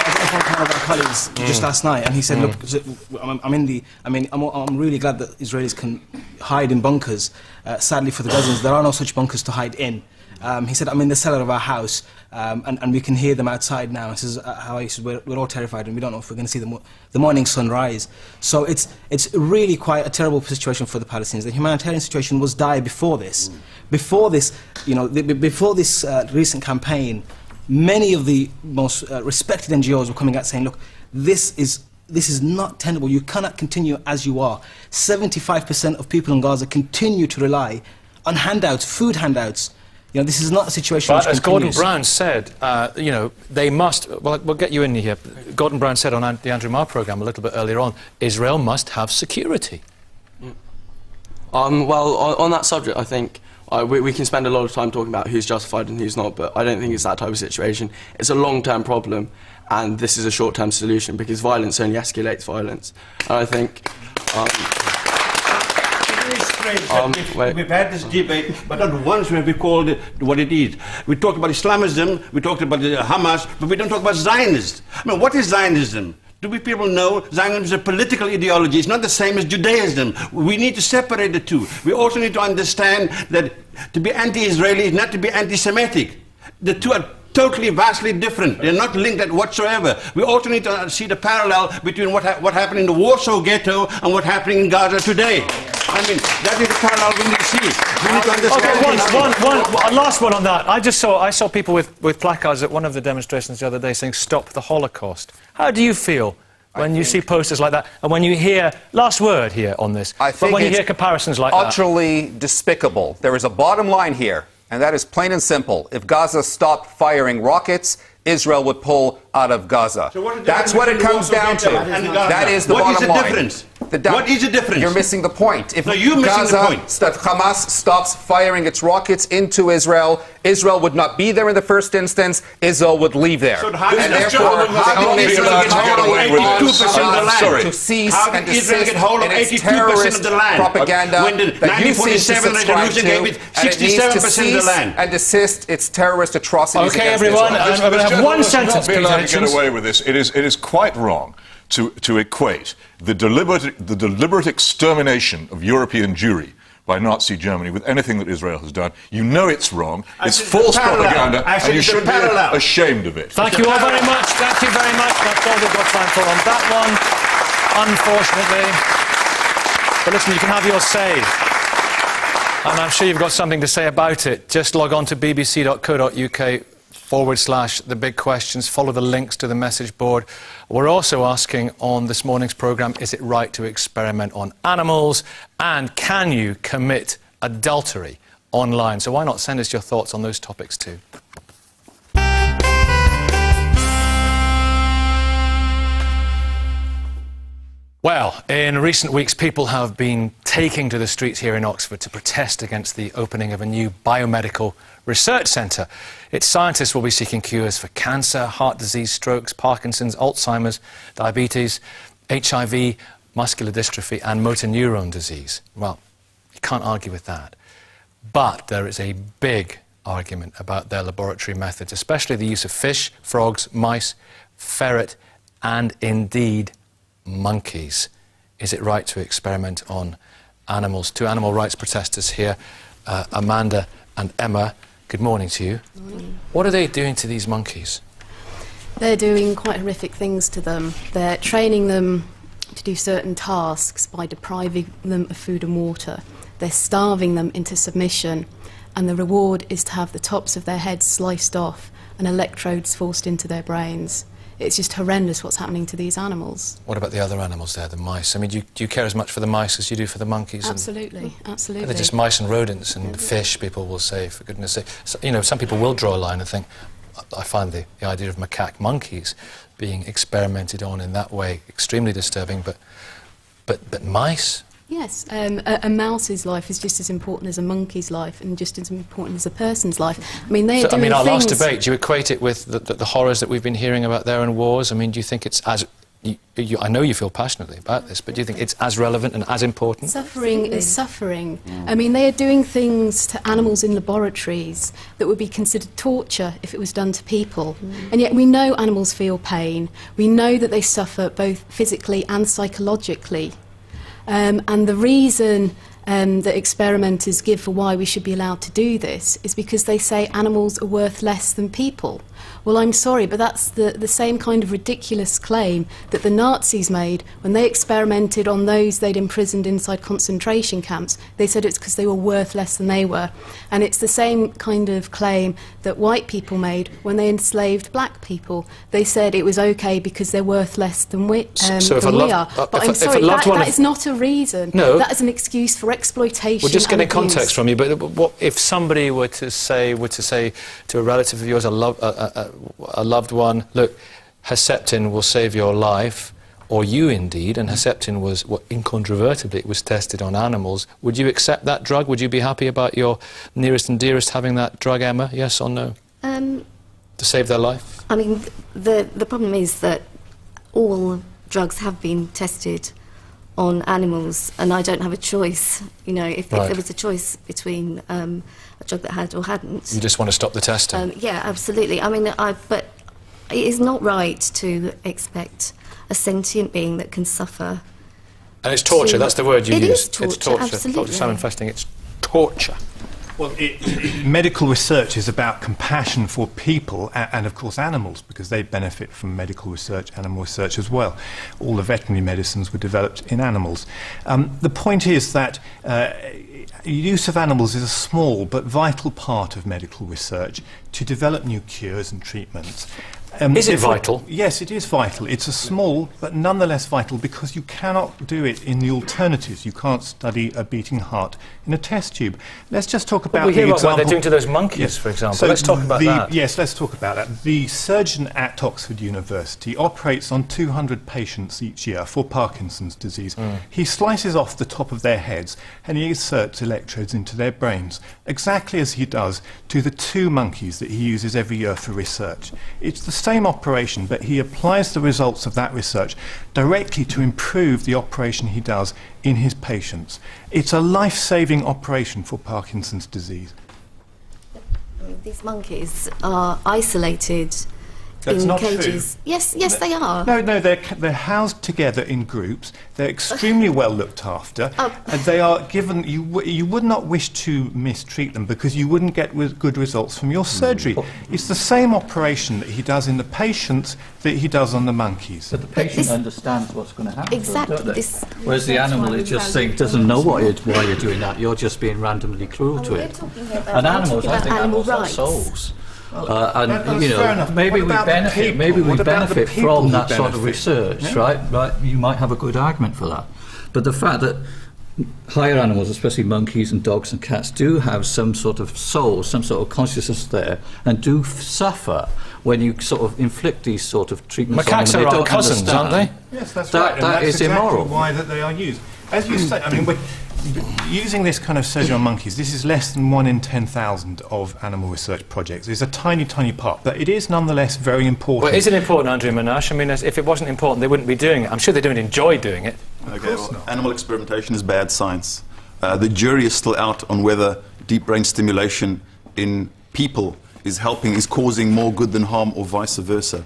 Speaker 11: on the phone to one of our colleagues mm. just last night, and he said, "Look, mm. I'm, I'm in the. I mean, I'm, I'm really glad that Israelis can hide in bunkers. Uh, sadly for the Gazans, there are no such bunkers to hide in." Um, he said, "I'm in the cellar of our house, um, and, and we can hear them outside now." He says, uh, "How he says, we're, we're all terrified, and we don't know if we're going to see the, mo- the morning sun rise." So it's it's really quite a terrible situation for the Palestinians. The humanitarian situation was dire before this. Before this, you know, the, before this uh, recent campaign, many of the most uh, respected NGOs were coming out saying, "Look, this is." This is not tenable. You cannot continue as you are. 75% of people in Gaza continue to rely on handouts, food handouts. You know, this is not a situation
Speaker 1: But
Speaker 11: which
Speaker 1: as Gordon. Brown said, uh, you know, they must. Well, we'll get you in here. Gordon Brown said on the Andrew Marr programme a little bit earlier on, Israel must have security.
Speaker 12: Um, well, on, on that subject, I think uh, we, we can spend a lot of time talking about who's justified and who's not, but I don't think it's that type of situation. It's a long-term problem, and this is a short-term solution because violence only escalates violence. And I think. Um,
Speaker 3: It is strange that
Speaker 12: Um,
Speaker 3: we've, we've had this debate, but not once have we called it what it is. We talked about Islamism, we talked about the Hamas, but we don't talk about Zionism. I mean, what is Zionism? Do we people know Zionism is a political ideology? It's not the same as Judaism. We need to separate the two. We also need to understand that to be anti-Israeli is not to be anti-Semitic. The two are totally, vastly different. They're not linked at whatsoever. We also need to see the parallel between what, ha- what happened in the Warsaw Ghetto and what's happening in Gaza today. I mean, that is the parallel we need to see. We need to understand.
Speaker 1: Okay, one, one, one, one, last one on that. I just saw, I saw people with, with placards at one of the demonstrations the other day saying, Stop the Holocaust. How do you feel when you see posters like that and when you hear, last word here on this,
Speaker 2: I
Speaker 1: but
Speaker 2: think
Speaker 1: when you
Speaker 2: it's
Speaker 1: hear comparisons like that?
Speaker 2: utterly despicable. There is a bottom line here, and that is plain and simple. If Gaza stopped firing rockets, Israel would pull out of Gaza.
Speaker 3: So what the
Speaker 2: That's what it comes down to.
Speaker 3: Ghetto and Gaza?
Speaker 2: That is the
Speaker 3: What is
Speaker 2: bottom
Speaker 3: the
Speaker 2: line.
Speaker 3: difference?
Speaker 2: The da-
Speaker 3: What is the difference?
Speaker 2: You're missing the point. If
Speaker 3: No, you're missing the
Speaker 2: Gaza,
Speaker 3: point.
Speaker 2: st- Hamas stops firing its rockets into Israel, Israel would not be there in the first instance. Israel would leave there.
Speaker 3: So how did
Speaker 2: and
Speaker 3: this
Speaker 2: therefore,
Speaker 3: gentleman
Speaker 2: how
Speaker 3: not
Speaker 2: can
Speaker 3: be
Speaker 2: Israel
Speaker 3: allowed to
Speaker 2: count
Speaker 3: get away with
Speaker 2: on
Speaker 3: 82% of the
Speaker 2: us
Speaker 3: land?
Speaker 2: to cease
Speaker 3: How did
Speaker 2: and
Speaker 3: Israel
Speaker 2: desist
Speaker 3: get hold of
Speaker 2: in its
Speaker 3: 82% of
Speaker 2: terrorist
Speaker 3: the land?
Speaker 2: propaganda
Speaker 3: When the
Speaker 2: that you seem to
Speaker 3: 1947
Speaker 2: subscribe
Speaker 3: resolution
Speaker 2: to,
Speaker 3: gave it
Speaker 2: and it needs to
Speaker 3: 67% of the
Speaker 2: cease
Speaker 3: land.
Speaker 2: and desist its terrorist atrocities
Speaker 1: Okay,
Speaker 2: against
Speaker 1: everyone,
Speaker 2: Israel.
Speaker 1: I'm going to have one
Speaker 7: gentleman should
Speaker 1: sentence,
Speaker 7: not be to get away with this. It is, it is quite wrong to, to equate the deliberate, the deliberate extermination of European Jewry by Nazi Germany with anything that Israel has done. You know it's wrong. It's false propaganda,
Speaker 3: Actually,
Speaker 7: and you should
Speaker 3: parallel.
Speaker 7: be ashamed of it.
Speaker 1: Thank you all very much. Thank you very much. That's all we've got time for on that one, unfortunately. But listen, you can have your say. And I'm sure you've got something to say about it. Just log on to bbc.co.uk forward slash the big questions. Follow the links to the message board. We're also asking on this morning's programme is it right to experiment on animals? And can you commit adultery online? So why not send us your thoughts on those topics too? Well, in recent weeks, people have been taking to the streets here in Oxford to protest against the opening of a new biomedical research centre. Its scientists will be seeking cures for cancer, heart disease, strokes, Parkinson's, Alzheimer's, diabetes, HIV, muscular dystrophy, and motor neuron disease. Well, you can't argue with that. But there is a big argument about their laboratory methods, especially the use of fish, frogs, mice, ferret, and indeed monkeys. Is it right to experiment on animals? Two animal rights protesters here, uh, Amanda and Emma. Good morning to you. What are they doing to these monkeys?
Speaker 13: They're doing quite horrific things to them. They're training them to do certain tasks by depriving them of food and water. They're starving them into submission, and the reward is to have the tops of their heads sliced off and electrodes forced into their brains. It's just horrendous what's happening to these animals.
Speaker 1: What about the other animals there, the mice? I mean, do you, do you care as much for the mice as you do for the monkeys? and-
Speaker 13: Absolutely, hmm. absolutely.
Speaker 1: They're just mice and rodents and fish, people will say, for goodness sake. So, you know, some people will draw a line and think, I find the, the idea of macaque monkeys being experimented on in that way extremely disturbing, but, but, but mice?
Speaker 13: Yes, um, a, a mouse's life is just as important as a monkey's life and just as important as a person's life. I mean, they are
Speaker 1: So, I mean, our last debate, do you equate it with the, the, the horrors that we've been hearing about there in wars? I mean, do you think it's as... You, you, I know you feel passionately about this, but do you think it's as relevant and as important?
Speaker 13: Suffering is suffering. I mean, they are doing things to animals in laboratories that would be considered torture if it was done to people. And yet we know animals feel pain. We know that they suffer both physically and psychologically. Um, and the reason um, that experimenters give for why we should be allowed to do this is because they say animals are worth less than people. Well, I'm sorry, but that's the, the same kind of ridiculous claim that the Nazis made when they experimented on those they'd imprisoned inside concentration camps. They said it's because they were worth less than they were. And it's the same kind of claim that white people made when they enslaved black people. They said it was okay because they're worth less than we, um,
Speaker 1: so
Speaker 13: than we are.
Speaker 1: uh,
Speaker 13: But I'm sorry, that, that is not a reason.
Speaker 1: No.
Speaker 13: That is an excuse for exploitation.
Speaker 1: We're just getting context from you, but what if somebody were to say, were to say to a relative of yours, a, lov- a, a, a, a loved one, look, Herceptin will save your life, or you indeed, and Herceptin was, what, incontrovertibly, it was tested on animals. Would you accept that drug? Would you be happy about your nearest and dearest having that drug, Emma? Yes or no?
Speaker 14: Um,
Speaker 1: To save their life?
Speaker 14: I mean, the the problem is that all drugs have been tested on animals, and I don't have a choice. You know, if, if there was a choice between um, a drug that had or hadn't.
Speaker 1: You just want to stop the testing?
Speaker 14: Um, yeah, absolutely. I mean, I but it is not right to expect a sentient being that can suffer.
Speaker 1: and it's torture,
Speaker 14: to-
Speaker 1: that's the word you
Speaker 14: It
Speaker 1: use.
Speaker 14: is
Speaker 1: It's
Speaker 14: torture,
Speaker 1: torture.
Speaker 14: absolutely.
Speaker 1: Dr. Simon Festing, it's torture.
Speaker 15: Well, it, it- medical research is about compassion for people and, and, of course, animals, because they benefit from medical research, animal research as well. All the veterinary medicines were developed in animals. Um, the point is that uh, use of animals is a small but vital part of medical research to develop new cures and treatments. Um,
Speaker 1: Is it vital?
Speaker 15: Yes, it is vital. It's a small, but nonetheless vital, because you cannot do it in the alternatives. You can't study a beating heart in a test tube. Let's just talk about
Speaker 1: we hear about what they're doing to those monkeys, yes. for example. So Let's talk about
Speaker 15: the-
Speaker 1: that.
Speaker 15: Yes, let's talk about that. The surgeon at Oxford University operates on 200 patients each year for Parkinson's disease.
Speaker 1: Mm.
Speaker 15: He slices off the top of their heads and he inserts electrodes into their brains, exactly as he does to the two monkeys that he uses every year for research. It's the same operation, but he applies the results of that research directly to improve the operation he does in his patients. It's a life saving operation for Parkinson's disease.
Speaker 14: These monkeys are isolated
Speaker 15: That's
Speaker 14: in
Speaker 15: not
Speaker 14: cages.
Speaker 15: true.
Speaker 14: Yes, yes, they are.
Speaker 15: No, no, they're, they're housed together in groups. They're extremely well looked after. Oh. And they are given, you, you would not wish to mistreat them because you wouldn't get with good results from your surgery. Hmm. It's the same operation that he does in the patients that he does on the monkeys.
Speaker 16: But the patient understands what's going to happen. to them,
Speaker 14: Exactly,
Speaker 16: don't they?
Speaker 14: this-
Speaker 16: Whereas the animal,
Speaker 14: we
Speaker 16: it just
Speaker 14: value
Speaker 16: think, doesn't know what it, why you're doing that. You're just being randomly cruel to it. And animals, I think
Speaker 14: animal
Speaker 16: animals have
Speaker 14: rights.
Speaker 16: souls. Uh, and
Speaker 15: that's
Speaker 16: you know, maybe we benefit. Maybe we
Speaker 15: What
Speaker 16: benefit from
Speaker 15: who
Speaker 16: that sort of research,
Speaker 15: Yeah.
Speaker 16: right? Right. You might have a good argument for that, but the fact that higher animals, especially monkeys and dogs and cats, do have some sort of soul, some sort of consciousness there, and do f- suffer when you sort of inflict these sort of treatments on them.
Speaker 1: Macaques are
Speaker 16: they
Speaker 1: our
Speaker 16: don't
Speaker 1: cousins, aren't
Speaker 16: understand.
Speaker 15: Yes, that's
Speaker 16: That-
Speaker 15: right. and
Speaker 16: that
Speaker 15: that's
Speaker 16: is
Speaker 15: exactly
Speaker 16: immoral.
Speaker 15: why that they are used. As you say, I mean, we're using this kind of surgery on monkeys, this is less than one in 10,000 of animal research projects. It's a tiny, tiny part, but it is nonetheless very important.
Speaker 1: Well, is it important, Andre Menache? I mean, if it wasn't important, they wouldn't be doing it. I'm sure they don't enjoy doing it.
Speaker 17: Okay, well, animal experimentation is bad science. Uh, the jury is still out on whether deep brain stimulation in people is helping, is causing more good than harm, or vice versa.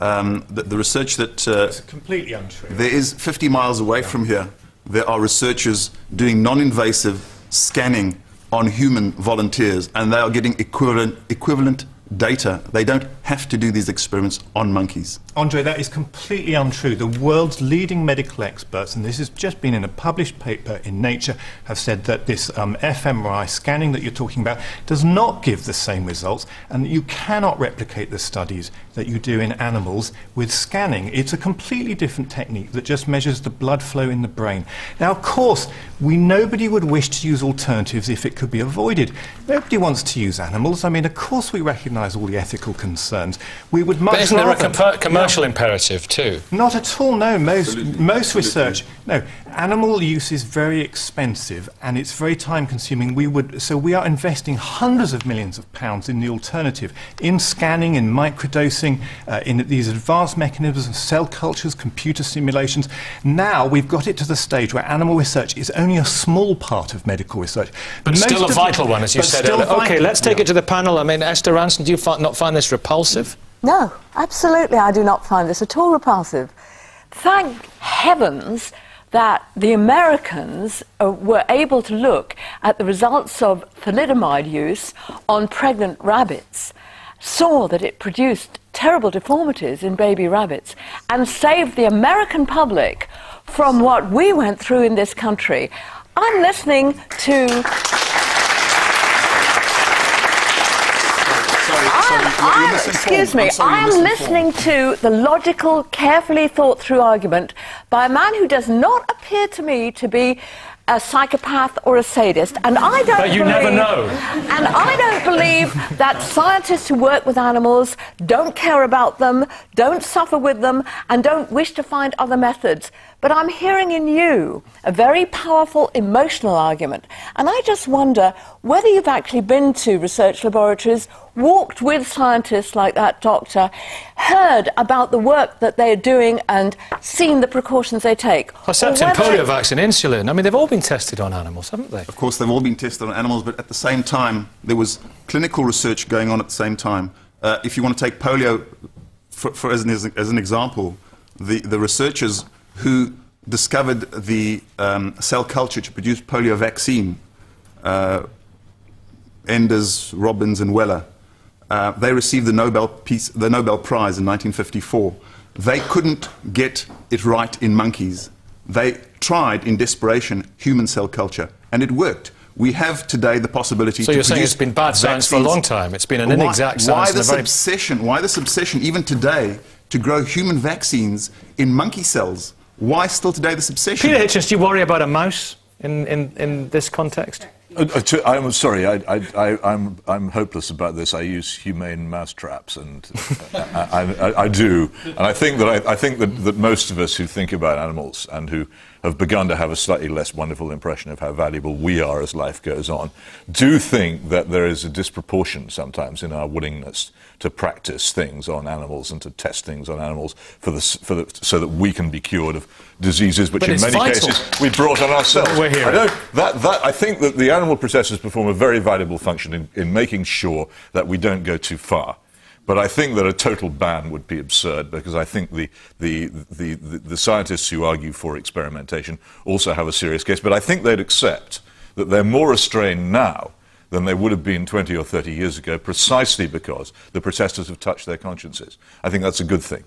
Speaker 17: Um, the, the research that uh,
Speaker 15: It's completely untrue.
Speaker 17: there is 50 miles away from here, there are researchers doing non-invasive scanning on human volunteers, and they are getting equivalent, equivalent data. They don't have to do these experiments on monkeys.
Speaker 15: Andre, that is completely untrue. The world's leading medical experts, and this has just been in a published paper in Nature, have said that this um, fMRI scanning that you're talking about does not give the same results, and you cannot replicate the studies that you do in animals with scanning. It's a completely different technique that just measures the blood flow in the brain. Now, of course, we nobody would wish to use alternatives if it could be avoided. Nobody wants to use animals. I mean, of course, we recognise all the ethical concerns. We would much
Speaker 1: But isn't there a
Speaker 15: rather-
Speaker 1: compo- commercial imperative too?
Speaker 15: not at all, no. Most, most research, no. Animal use is very expensive and it's very time consuming. We would, so we are investing hundreds of millions of pounds in the alternative, in scanning, in microdosing, uh, in these advanced mechanisms, of cell cultures, computer simulations. Now we've got it to the stage where animal research is only a small part of medical research.
Speaker 1: But
Speaker 15: Most
Speaker 1: still a
Speaker 15: of the-
Speaker 1: vital one, as you
Speaker 15: but
Speaker 1: said
Speaker 15: still
Speaker 1: earlier. Okay, let's take
Speaker 15: yeah.
Speaker 1: it to the panel. I mean, Esther Rantzen, do you fi- not find this repulsive?
Speaker 8: No, absolutely, I do not find this at all repulsive. Thank heavens that the Americans uh, were able to look at the results of thalidomide use on pregnant rabbits, saw that it produced terrible deformities in baby rabbits, and saved the American public from what we went through in this country. I'm listening to I, I- excuse me, I am listening to the logical, carefully thought through argument by a man who does not appear to me to be a psychopath or a sadist, and I don't.
Speaker 1: But you
Speaker 8: believe,
Speaker 1: never know.
Speaker 8: And I don't believe that scientists who work with animals don't care about them, don't suffer with them, and don't wish to find other methods. But I'm hearing in you a very powerful emotional argument, and I just wonder whether you've actually been to research laboratories, walked with scientists like that doctor, heard about the work that they're doing, and seen the precautions they take.
Speaker 1: Herceptin,
Speaker 8: Or whether-
Speaker 1: polio vaccine, insulin. I mean, they've all been tested on animals, haven't they?
Speaker 17: Of course, they've all been tested on animals, but at the same time, there was clinical research going on at the same time. Uh, if you want to take polio for, for as, an, as an example, the, the researchers who discovered the um, cell culture to produce polio vaccine, uh, Enders, Robbins, and Weller, uh, they received the Nobel, Peace, the Nobel Prize in 1954. They couldn't get it right in monkeys. They tried, in desperation, human cell culture, and it worked. We have today the possibility
Speaker 1: So
Speaker 17: to
Speaker 1: you're saying it's been bad science for a long time. It's been an
Speaker 17: Why-
Speaker 1: inexact science
Speaker 17: Why this obsession? Why this obsession, even today, to grow human vaccines in monkey cells? Why still today this obsession?
Speaker 1: Peter Hitchens, do you worry about a mouse in, in, in this context?
Speaker 7: Uh, uh, to- I'm sorry, I, I, I, I'm, I'm hopeless about this. I use humane mouse traps, and uh, I, I, I do. And I think that I, I think that, that most of us who think about animals and who have begun to have a slightly less wonderful impression of how valuable we are as life goes on, do think that there is a disproportion sometimes in our willingness to practice things on animals and to test things on animals for the, for the, so that we can be cured of diseases which
Speaker 1: But
Speaker 7: in many
Speaker 1: vital.
Speaker 7: cases we brought on ourselves.
Speaker 1: We're hearing.
Speaker 7: I don't, that, that, I think that the animal processes perform a very valuable function in, in making sure that we don't go too far. But I think that a total ban would be absurd because I think the, the, the, the scientists who argue for experimentation also have a serious case. But I think they'd accept that they're more restrained now than they would have been 20 or 30 years ago precisely because the protesters have touched their consciences. I think that's a good thing.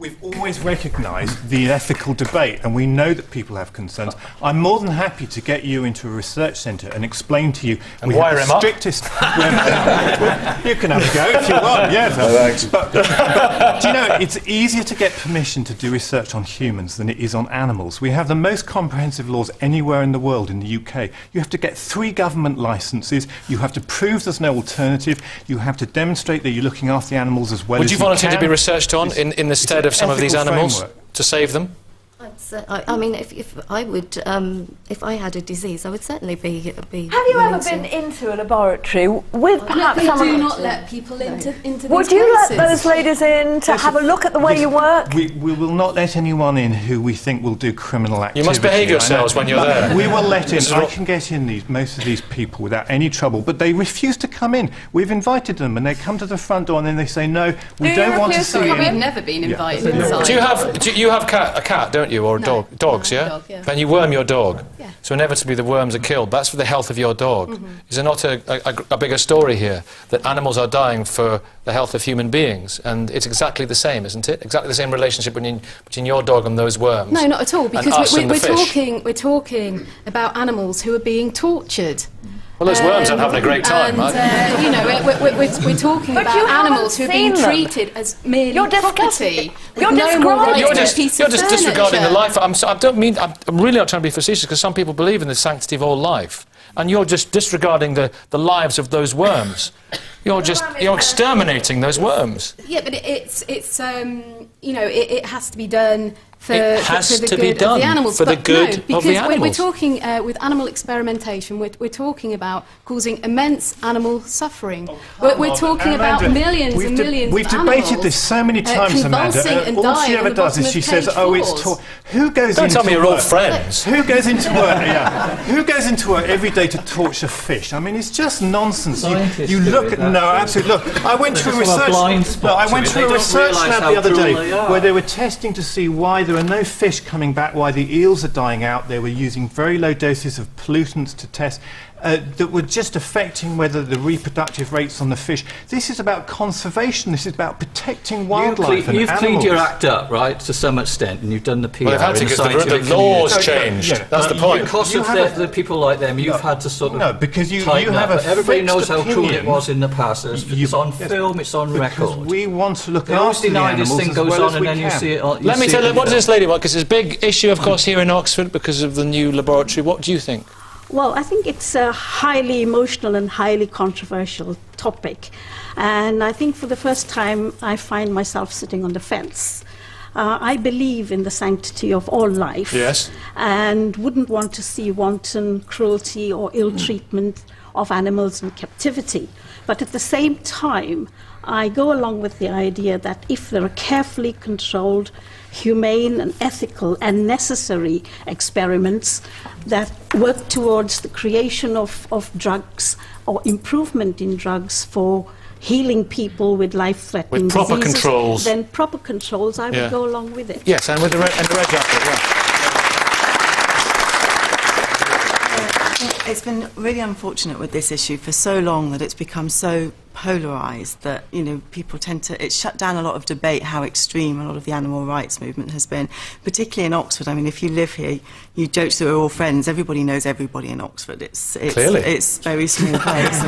Speaker 15: We've always recognised the ethical debate, and we know that people have concerns. I'm more than happy to get you into a research centre and explain to you.
Speaker 1: And
Speaker 15: we
Speaker 1: wire
Speaker 15: have
Speaker 1: him
Speaker 15: the
Speaker 1: up?
Speaker 15: strictest. you can have a go if you want. Yes.
Speaker 7: No, thanks.
Speaker 15: But, but do you know it's easier to get permission to do research on humans than it is on animals? We have the most comprehensive laws anywhere in the world. In the UK, you have to get three government licences. You have to prove there's no alternative. You have to demonstrate that you're looking after the animals as well
Speaker 1: Would
Speaker 15: as
Speaker 1: you volunteer to be researched on in, in the stead of some of these animals
Speaker 15: framework.
Speaker 1: to save them?
Speaker 18: I'd I, I mean, if, if I would, um, if I had a disease, I would certainly be. be
Speaker 8: Have you
Speaker 18: willing
Speaker 8: ever
Speaker 18: to-
Speaker 8: been into a laboratory with perhaps
Speaker 13: they
Speaker 8: some
Speaker 13: do
Speaker 8: of
Speaker 13: not let people into, into
Speaker 8: Would
Speaker 13: these
Speaker 8: you let those ladies in to have a look at the way you work?
Speaker 15: We, we will not let anyone in who we think will do criminal activity.
Speaker 1: You must behave yourselves when you're there.
Speaker 15: We will let in. I can get in these, most of these people without any trouble, but they refuse to come in. We've invited them, and they come to the front door, and then they say, "No, we
Speaker 13: do
Speaker 15: don't want to see you."
Speaker 13: We've never been invited inside.
Speaker 1: Do you have do you have cat, a cat, don't you, or a dog? Dogs, yeah?
Speaker 13: dog, yeah.
Speaker 1: And you worm your dog.
Speaker 13: Yeah.
Speaker 1: So inevitably the worms are killed. That's for the health of your dog. Mm-hmm. Is there not a, a, a bigger story here that animals are dying for the health of human beings? And it's exactly the same, isn't it? Exactly the same relationship between, between your dog and those worms.
Speaker 13: No, not at all. Because we,
Speaker 1: and
Speaker 13: we,
Speaker 1: the
Speaker 13: we're talking we're talking about animals who are being tortured. Mm.
Speaker 1: Well, those worms aren't having a great time,
Speaker 13: and,
Speaker 1: right?
Speaker 13: uh, you know, we're, we're, we're, we're talking
Speaker 8: But
Speaker 13: about
Speaker 8: you
Speaker 13: animals who are being
Speaker 8: seen them.
Speaker 13: treated as merely
Speaker 8: You're
Speaker 13: property.
Speaker 8: you're
Speaker 13: no more
Speaker 8: describing-
Speaker 13: rights
Speaker 1: You're
Speaker 13: to a
Speaker 1: just,
Speaker 13: piece
Speaker 1: you're
Speaker 13: of
Speaker 1: just disregarding the life. I'm, so, I don't mean. I'm, I'm really not trying to be facetious because some people believe in the sanctity of all life, and you're just disregarding the, the lives of those worms. You're just you're exterminating those worms.
Speaker 13: Yeah, but it, it's it's um, you know it, it has to be done for,
Speaker 1: It has
Speaker 13: for the
Speaker 1: to
Speaker 13: good
Speaker 1: be
Speaker 13: of the animals.
Speaker 1: for the good
Speaker 13: no,
Speaker 1: of
Speaker 13: because
Speaker 1: the
Speaker 13: we're- We're, talking uh, with animal experimentation. We're, we're talking about causing immense animal suffering. we're we're
Speaker 15: on,
Speaker 13: talking about
Speaker 15: Amanda,
Speaker 13: millions
Speaker 15: we've
Speaker 13: and
Speaker 15: de-
Speaker 13: millions.
Speaker 15: We've
Speaker 13: of
Speaker 15: debated this so many
Speaker 13: uh,
Speaker 15: times, Amanda.
Speaker 13: convulsing
Speaker 15: and
Speaker 13: and
Speaker 15: all she ever does is she says,
Speaker 13: cage
Speaker 15: "Oh, it's
Speaker 13: floors.
Speaker 15: tor-" who goes
Speaker 1: Don't
Speaker 15: into
Speaker 1: tell me you're all friends.
Speaker 15: Who goes into work? Yeah, who goes into work every day to torture fish? I mean, it's just nonsense. You,
Speaker 16: Scientists
Speaker 15: you
Speaker 16: do
Speaker 15: look at no, absolutely. Look, I went to a research.
Speaker 16: blind
Speaker 15: no,
Speaker 16: spot
Speaker 15: I went a research lab the other day where they were testing to see why there are no fish coming back, why the eels are dying out. They were using very low doses of pollutants to test. Uh, that were just affecting whether the reproductive rates on the fish. This is about conservation. This is about protecting
Speaker 16: You
Speaker 15: wildlife
Speaker 16: cle-
Speaker 15: and
Speaker 16: you've
Speaker 15: animals.
Speaker 16: cleaned your act up, right, to some extent, and you've done the PR.
Speaker 1: Well, they've had to
Speaker 16: in the
Speaker 1: because the- the laws
Speaker 16: community.
Speaker 1: changed.
Speaker 15: yeah.
Speaker 1: That's the point.
Speaker 16: Because
Speaker 15: You
Speaker 16: of
Speaker 15: have
Speaker 16: the,
Speaker 15: a-
Speaker 16: people like them, you've
Speaker 15: No.
Speaker 16: had to sort of
Speaker 15: No, because you-
Speaker 16: tighten
Speaker 15: you have
Speaker 16: up.
Speaker 15: a
Speaker 16: But everybody
Speaker 15: fixed
Speaker 16: knows how cruel it was in the past. It's,
Speaker 15: You-
Speaker 16: it's on
Speaker 15: yes,
Speaker 16: film, it's on
Speaker 15: because
Speaker 16: record.
Speaker 15: we want to look
Speaker 16: They always
Speaker 15: after the
Speaker 16: deny this thing
Speaker 15: as
Speaker 16: goes
Speaker 15: well
Speaker 16: on and
Speaker 15: we
Speaker 16: then you
Speaker 15: can.
Speaker 16: see it on- you
Speaker 1: Let me tell you, what does this lady want? Because there's a big issue, of course, here in Oxford because of the new laboratory. What do you think?
Speaker 19: Well, I think it's a highly emotional and highly controversial topic. And I think for the first time, I find myself sitting on the fence. Uh, I believe in the sanctity of all life.
Speaker 1: Yes.
Speaker 19: And wouldn't want to see wanton cruelty or ill treatment of animals in captivity. But at the same time, I go along with the idea that if there are carefully controlled, humane and ethical and necessary experiments that work towards the creation of, of drugs or improvement in drugs for healing people with life-threatening
Speaker 1: With proper
Speaker 19: diseases,
Speaker 1: controls.
Speaker 19: then proper controls, I
Speaker 1: Yeah.
Speaker 19: would go along with it.
Speaker 1: Yes, and with the red, and the red jacket, yeah.
Speaker 20: It's been really unfortunate with this issue for so long that it's become so polarised that you know people tend to it shut down a lot of debate how extreme a lot of the animal rights movement has been particularly in Oxford. I mean if you live here you joke that we're all friends. Everybody knows everybody in Oxford. It's it's
Speaker 1: Clearly.
Speaker 20: it's very small place.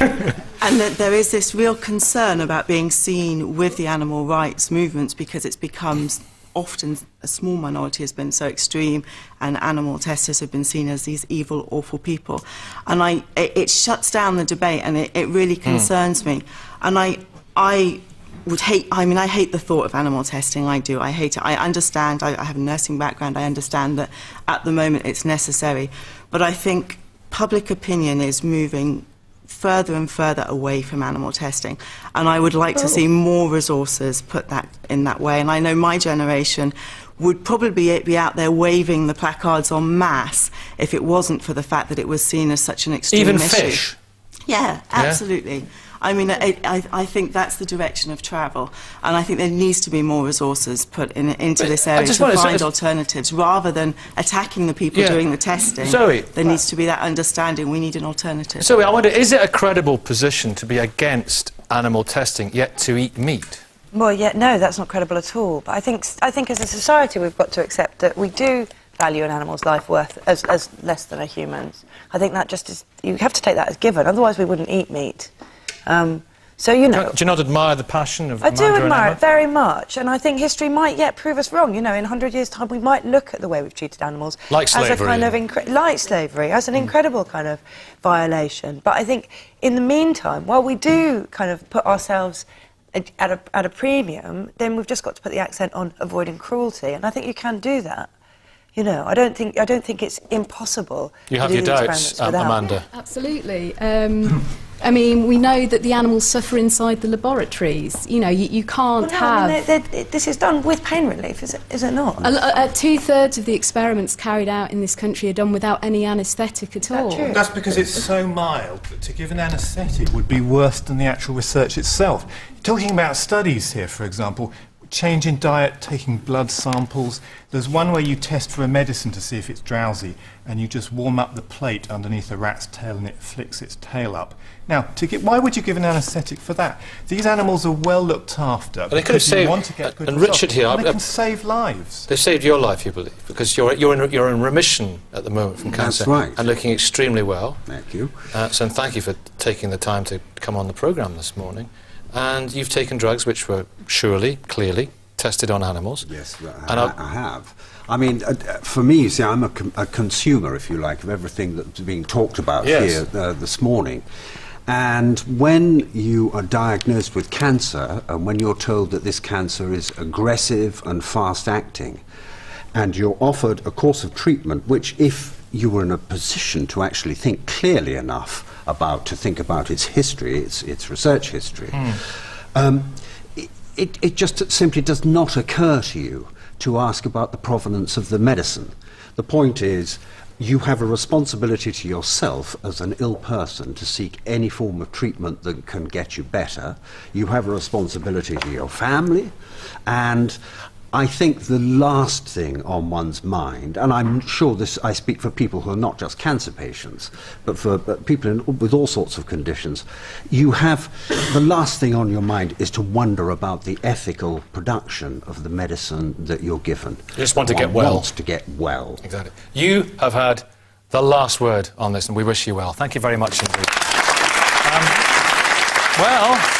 Speaker 20: And that there is this real concern about being seen with the animal rights movements because it's become often a small minority has been so extreme and animal testers have been seen as these evil awful people. And I it, it shuts down the debate and it, it really hmm. concerns me. And I I would hate I mean I hate the thought of animal testing. I do. I hate it. I understand. I, I have a nursing background. I understand that at the moment it's necessary. But I think public opinion is moving further and further away from animal testing. And I would like to oh. see more resources put that in that way. And I know my generation would probably be out there waving the placards en masse if it wasn't for the fact that it was seen as such an extreme
Speaker 1: Even
Speaker 20: issue.
Speaker 1: fish.
Speaker 20: Yeah, absolutely. I mean, I, I, I think that's the direction of travel, and I think there needs to be more resources put in, into
Speaker 1: But
Speaker 20: this area
Speaker 1: just
Speaker 20: to
Speaker 1: wanna say-
Speaker 20: find alternatives rather than attacking the people
Speaker 1: Yeah.
Speaker 20: doing the testing.
Speaker 1: Zoe.
Speaker 20: there needs to be that understanding. We need an alternative.
Speaker 1: So I wonder, is it a credible position to be against animal testing yet to eat meat?
Speaker 9: Well, yeah, no, that's not credible at all. But I think, I think as a society, we've got to accept that we do value an animal's life worth as, as less than a human's. I think that just is, you have to take that as given, otherwise we wouldn't eat meat. Um, so, you know.
Speaker 1: Do you not admire the passion of
Speaker 9: I do
Speaker 1: Amanda and
Speaker 9: admire
Speaker 1: Emma?
Speaker 9: it very much, and I think history might yet prove us wrong. You know, in 100 years' time, we might look at the way we've treated animals
Speaker 1: Like
Speaker 9: as a
Speaker 1: slavery.
Speaker 9: kind of incre- like slavery, as an incredible kind of violation. But I think, in the meantime, while we do kind of put ourselves at at a, at a premium, then we've just got to put the accent on avoiding cruelty, and I think you can do that. You know, I don't think I don't think it's impossible.
Speaker 1: You
Speaker 9: to
Speaker 1: have
Speaker 9: do
Speaker 1: your doubts, um,
Speaker 9: without.
Speaker 1: Amanda.
Speaker 13: Absolutely. Um, I mean, we know that the animals suffer inside the laboratories. You know, you, you can't
Speaker 9: Well, no,
Speaker 13: have.
Speaker 9: I mean, they're- they're- this is done with pain relief, is it? Is it not?
Speaker 13: A, uh, two thirds of the experiments carried out in this country are done without any anaesthetic at all.
Speaker 15: That's because it's so mild that to give an anaesthetic would be worse than the actual research itself. Talking about studies here, for example, change in diet, taking blood samples. There's one where you test for a medicine to see if it's drowsy, and you just warm up the plate underneath a rat's tail and it flicks its tail up. Now, to get, why would you give an anaesthetic for that? These animals are well looked after.
Speaker 1: They could have
Speaker 15: because you
Speaker 1: saved-
Speaker 15: want to get good
Speaker 1: and
Speaker 15: results,
Speaker 1: Richard here,
Speaker 15: and they
Speaker 1: I-
Speaker 15: can save lives.
Speaker 1: They've saved your life, you believe, because you're, you're, in, you're in remission at the moment from cancer.
Speaker 21: That's
Speaker 1: cancer.
Speaker 21: right.
Speaker 1: And looking extremely well.
Speaker 21: Thank you.
Speaker 1: Uh, so thank you for taking the time to come on the programme this morning. And you've taken drugs which were surely, clearly, tested on animals.
Speaker 21: Yes,
Speaker 1: And
Speaker 21: I,
Speaker 1: I-
Speaker 21: I have. I mean, uh, uh, for me, you see, I'm a, com- a consumer, if you like, of everything that's being talked about
Speaker 1: Yes.
Speaker 21: here uh, this morning. And when you are diagnosed with cancer, and when you're told that this cancer is aggressive and fast acting, and you're offered a course of treatment which, if you were in a position to actually think clearly enough about, to think about its history, its, its research history, um, it, it, it just simply does not occur to you to ask about the provenance of the medicine. The point is, you have a responsibility to yourself as an ill person to seek any form of treatment that can get you better. You have a responsibility to your family, and I think the last thing on one's mind, and I'm sure this, I speak for people who are not just cancer patients, but for but people in, with all sorts of conditions, you have the last thing on your mind is to wonder about the ethical production of the medicine that you're given.
Speaker 1: You just want to
Speaker 21: One
Speaker 1: get well.
Speaker 21: Wants to get well.
Speaker 1: Exactly. You have had the last word on this, and we wish you well. Thank you very much indeed. Um, well,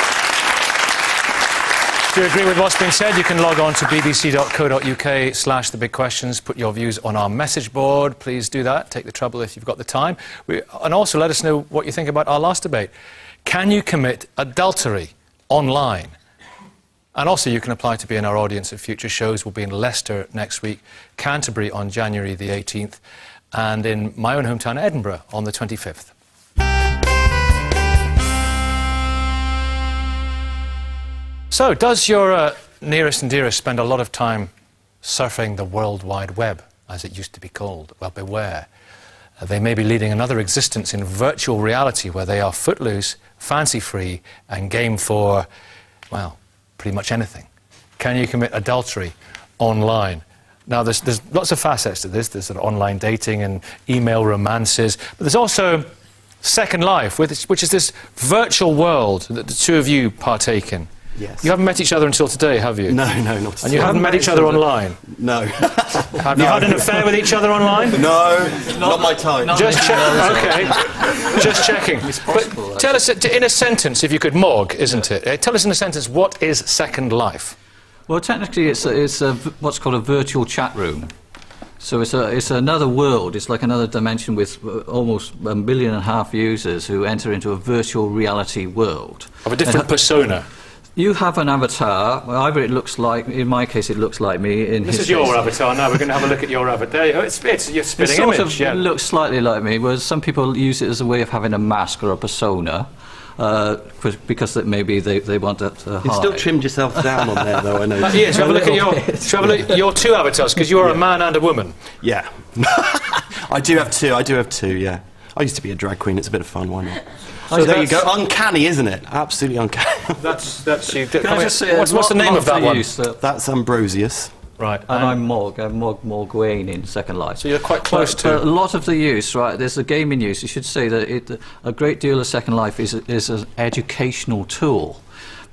Speaker 1: you agree with what's been said, you can log on to bbc.co.uk slash the big questions, put your views on our message board. Please do that. Take the trouble if you've got the time. We, and also let us know what you think about our last debate. Can you commit adultery online? And also, you can apply to be in our audience at future shows. We'll be in Leicester next week, Canterbury on January the 18th, and in my own hometown, Edinburgh, on the 25th. So, does your uh, nearest and dearest spend a lot of time surfing the World Wide Web, as it used to be called? Well, beware. Uh, they may be leading another existence in virtual reality where they are footloose, fancy free, and game for, well, pretty much anything. Can you commit adultery online? Now, there's, there's lots of facets to this. There's sort of online dating and email romances, but there's also Second Life, which which is this virtual world that the two of you partake in.
Speaker 22: Yes.
Speaker 1: You haven't met each other until today, have you?
Speaker 22: No, no, not at
Speaker 1: And you haven't met each other online?
Speaker 22: No.
Speaker 1: Have you had an affair with each other online?
Speaker 22: No, not, my type.
Speaker 1: Just checking. Okay. Just checking. But tell us, uh, in a sentence, if you could, Morg, isn't it? Uh, Tell us in a sentence, what is Second Life?
Speaker 16: Well, technically, it's, a, it's a, v- what's called a virtual chat room. So it's, a, it's another world. It's like another dimension with uh, almost a million and a half users who enter into a virtual reality world.
Speaker 1: Of a different
Speaker 16: And-
Speaker 1: persona.
Speaker 16: You have an avatar. Well, either it looks like, in my case, it looks like me. In
Speaker 1: This
Speaker 16: his
Speaker 1: is your
Speaker 16: case-
Speaker 1: avatar now. We're going to have a look at your avatar. There you go. It's, it's your
Speaker 16: It
Speaker 1: spitting
Speaker 16: sort
Speaker 1: image.
Speaker 16: of
Speaker 1: yeah.
Speaker 16: looks slightly like me, whereas some people use it as a way of having a mask or a persona. Uh, 'cause- because that maybe they, they want to uh,
Speaker 22: You've still trimmed yourself down on there, though, I know.
Speaker 1: Uh, yes, have a look at your, have a look your two avatars, because you're a man and a woman.
Speaker 22: Yeah. I do have two, I do have two, yeah. I used to be a drag queen, it's a bit of fun, why not? So there you go. Uncanny, isn't it? Absolutely uncanny.
Speaker 1: That's that's you.
Speaker 16: Can I just say, uh,
Speaker 1: what's, what's the name of that one?
Speaker 16: use that-
Speaker 22: That's Ambrosius.
Speaker 1: Right.
Speaker 16: And I'm Morg. I'm Morg Morgwain in Second Life.
Speaker 1: So you're quite close
Speaker 16: But-
Speaker 1: to-
Speaker 16: but a lot of the use, right? There's the gaming use. You should say that it, a great deal of Second Life is is an educational tool.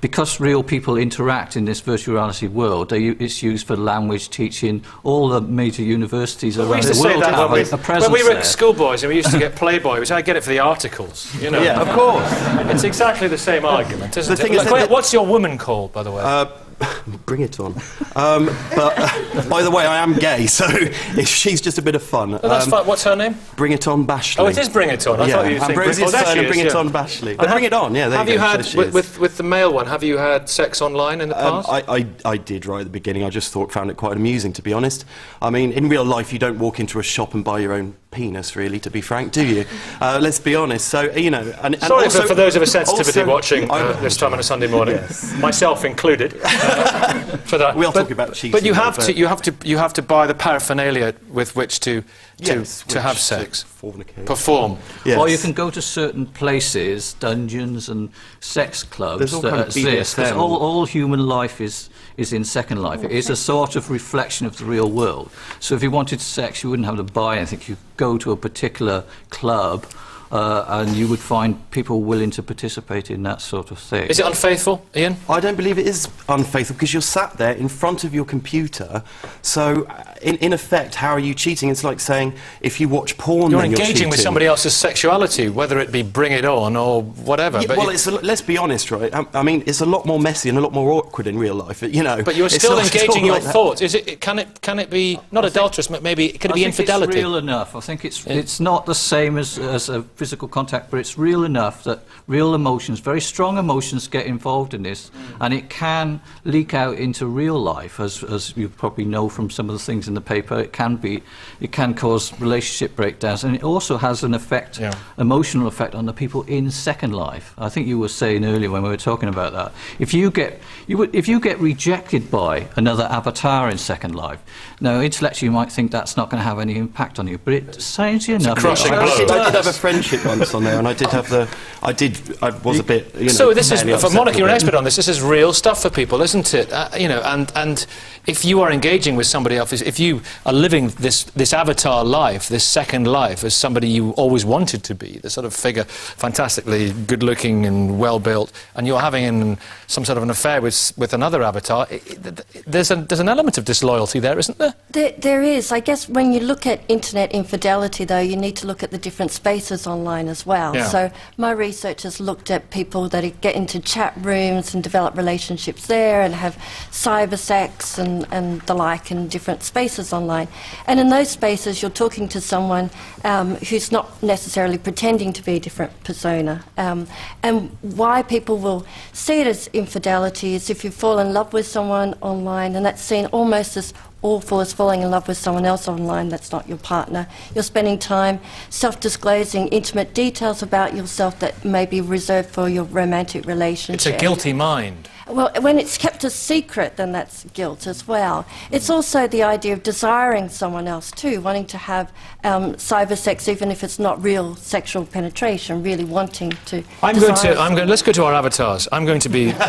Speaker 16: Because real people interact in this virtual reality world, they, it's used for language teaching. All the major universities
Speaker 1: we
Speaker 16: around
Speaker 1: used
Speaker 16: the world
Speaker 1: that
Speaker 16: have
Speaker 1: when
Speaker 16: a,
Speaker 1: we,
Speaker 16: a presence
Speaker 1: when we were schoolboys and we used to get Playboy, which I get it for the articles. You know.
Speaker 22: Yeah, of course.
Speaker 1: It's exactly the same argument, isn't
Speaker 22: The thing
Speaker 1: it?
Speaker 22: is
Speaker 1: Like,
Speaker 22: that-
Speaker 1: wait, what's your woman called, by the way?
Speaker 22: Uh, bring it on. Um, but uh, by the way, I am gay, so if she's just a bit of fun.
Speaker 1: Oh, that's
Speaker 22: Um,
Speaker 1: fine. What's her name?
Speaker 22: Bring it on, Bashley.
Speaker 1: Oh, it is Bring It On. I
Speaker 22: yeah,
Speaker 1: thought you were saying Bring- there
Speaker 22: Fern
Speaker 1: she
Speaker 22: and
Speaker 1: is,
Speaker 22: Bring It on, Bashley. But
Speaker 1: have-
Speaker 22: bring it on, yeah. There
Speaker 1: have
Speaker 22: you
Speaker 1: you had
Speaker 22: she
Speaker 1: with, with with the male one? Have you had sex online in the
Speaker 22: Um,
Speaker 1: past?
Speaker 22: I, I, I did right at the beginning. I just thought found it quite amusing, to be honest. I mean, in real life, you don't walk into a shop and buy your own penis, really, to be frank, do you? Uh, let's be honest. So you know, and, and
Speaker 1: Sorry
Speaker 22: also,
Speaker 1: for, for those of a sensitivity
Speaker 22: also-
Speaker 1: watching uh, this time on a Sunday morning, myself included. for that,
Speaker 22: We are
Speaker 1: but,
Speaker 22: talking about cheating,
Speaker 1: But you have
Speaker 22: but-
Speaker 1: to, you have to, you have to buy the paraphernalia with which to to,
Speaker 22: Yes,
Speaker 1: to have sex,
Speaker 22: to fornicate.
Speaker 1: perform.
Speaker 16: Or you can go to certain places, dungeons and sex clubs
Speaker 22: There's all
Speaker 16: that
Speaker 22: kind of
Speaker 16: exist. 'cause all, all human life is, is in Second Life. It is a sort of reflection of the real world. So if you wanted sex, you wouldn't have to buy anything. You go to a particular club uh, and you would find people willing to participate in that sort of thing.
Speaker 1: Is it unfaithful, Ian?
Speaker 22: I don't believe it is unfaithful because you're sat there in front of your computer. So, uh, in, in effect, how are you cheating? It's like saying if you watch porn,
Speaker 1: You're
Speaker 22: then
Speaker 1: engaging with
Speaker 22: cheating.
Speaker 1: somebody else's sexuality, whether it be Bring It On or whatever.
Speaker 22: Yeah,
Speaker 1: but
Speaker 22: well, it's a, let's be honest, right? I, I mean, it's a lot more messy and a lot more awkward in real life. You know,
Speaker 1: But you're still
Speaker 22: not at all
Speaker 1: engaging your
Speaker 22: like
Speaker 1: thoughts. Is it? Can it? Can it be not adulterous? but Maybe could it
Speaker 16: I
Speaker 1: be
Speaker 16: think
Speaker 1: infidelity?
Speaker 16: It's real enough. I think it's it's not the same as, as a physical contact, but it's real enough that real emotions, very strong emotions, get involved in this, and it can leak out into real life, as as you probably know from some of the things in the paper. It can be, it can cause relationship breakdowns, and it also has an effect, emotional effect on the people in Second Life. I think you were saying earlier when we were talking about that. If you get you would, if you get rejected by another avatar in Second Life, now intellectually you might think that's not going to have any impact on you, but it strangely enough, it
Speaker 22: I did, I did have a
Speaker 16: does.
Speaker 22: Friendship once on there, and I did have the, I did, I was a bit. You know,
Speaker 1: so this is
Speaker 22: fairly
Speaker 1: for
Speaker 22: upset
Speaker 1: Monica. You're an expert on this. This is real stuff for people, isn't it? Uh, you know, and and if you are engaging with somebody else, if you are living this this avatar life, this second life, as somebody you always wanted to be, the sort of figure, fantastically good-looking and well-built, and you're having an, some sort of an affair with with another avatar, it, it, there's a, there's an element of disloyalty there, isn't there?
Speaker 14: There, there is. I guess when you look at internet infidelity, though, you need to look at the different spaces online as well.
Speaker 1: Yeah.
Speaker 14: So my research has looked at people that get into chat rooms and develop relationships there and have cyber sex and, and the like in different spaces online. And in those spaces, you're talking to someone um, who's not necessarily pretending to be a different persona. Um, and why people will see it as infidelity is if you fall in love with someone online, and that's seen almost as awful as falling in love with someone else online that's not your partner. You're spending time self disclosing intimate details about yourself that may be reserved for your romantic relationship.
Speaker 1: It's a guilty mind.
Speaker 14: Well, when it's kept a secret, then that's guilt as well. It's also the idea of desiring someone else too, wanting to have um, cyber sex, even if it's not real sexual penetration, really wanting to.
Speaker 1: I'm going to. I'm going. Let's go to our avatars. I'm going to be.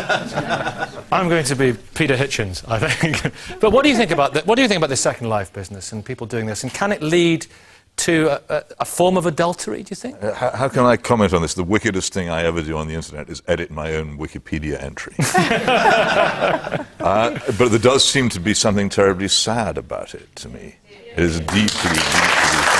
Speaker 1: I'm going to be Peter Hitchens, I think. but what do you think about that? What do you think about the Second Life business and people doing this? And can it lead to a, a, a form of adultery? Do you think?
Speaker 7: Uh, how, how can I comment on this? The wickedest thing I ever do on the internet is edit my own Wikipedia entry. uh, but there does seem to be something terribly sad about it to me. It is deeply, deeply.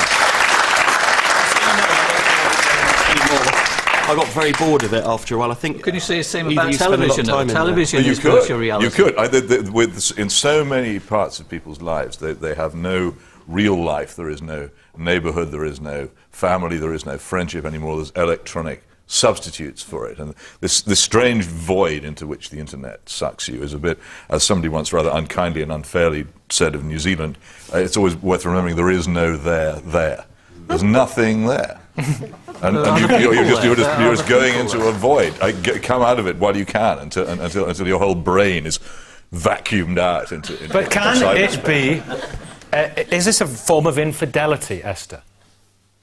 Speaker 22: I got very bored of it after a while. I think.
Speaker 16: Can you say the same about
Speaker 22: you spend a lot of
Speaker 16: television, though?
Speaker 22: time in there.
Speaker 16: Television
Speaker 7: you
Speaker 16: is
Speaker 7: could.
Speaker 16: virtual reality.
Speaker 7: You could. I, the, the, with, in so many parts of people's lives, they, they have no real life. There is no neighborhood. There is no family. There is no friendship anymore. There's electronic substitutes for it. And this, this strange void into which the internet sucks you is a bit, as somebody once rather unkindly and unfairly said of New Zealand, uh, it's always worth remembering there is no there there. There's nothing there. And, and you, you're, you're just, you're just, you're just going into a void. I get, come out of it while you can until, until, until your whole brain is vacuumed out into. into
Speaker 1: But can it be? Uh, is this a form of infidelity, Esther?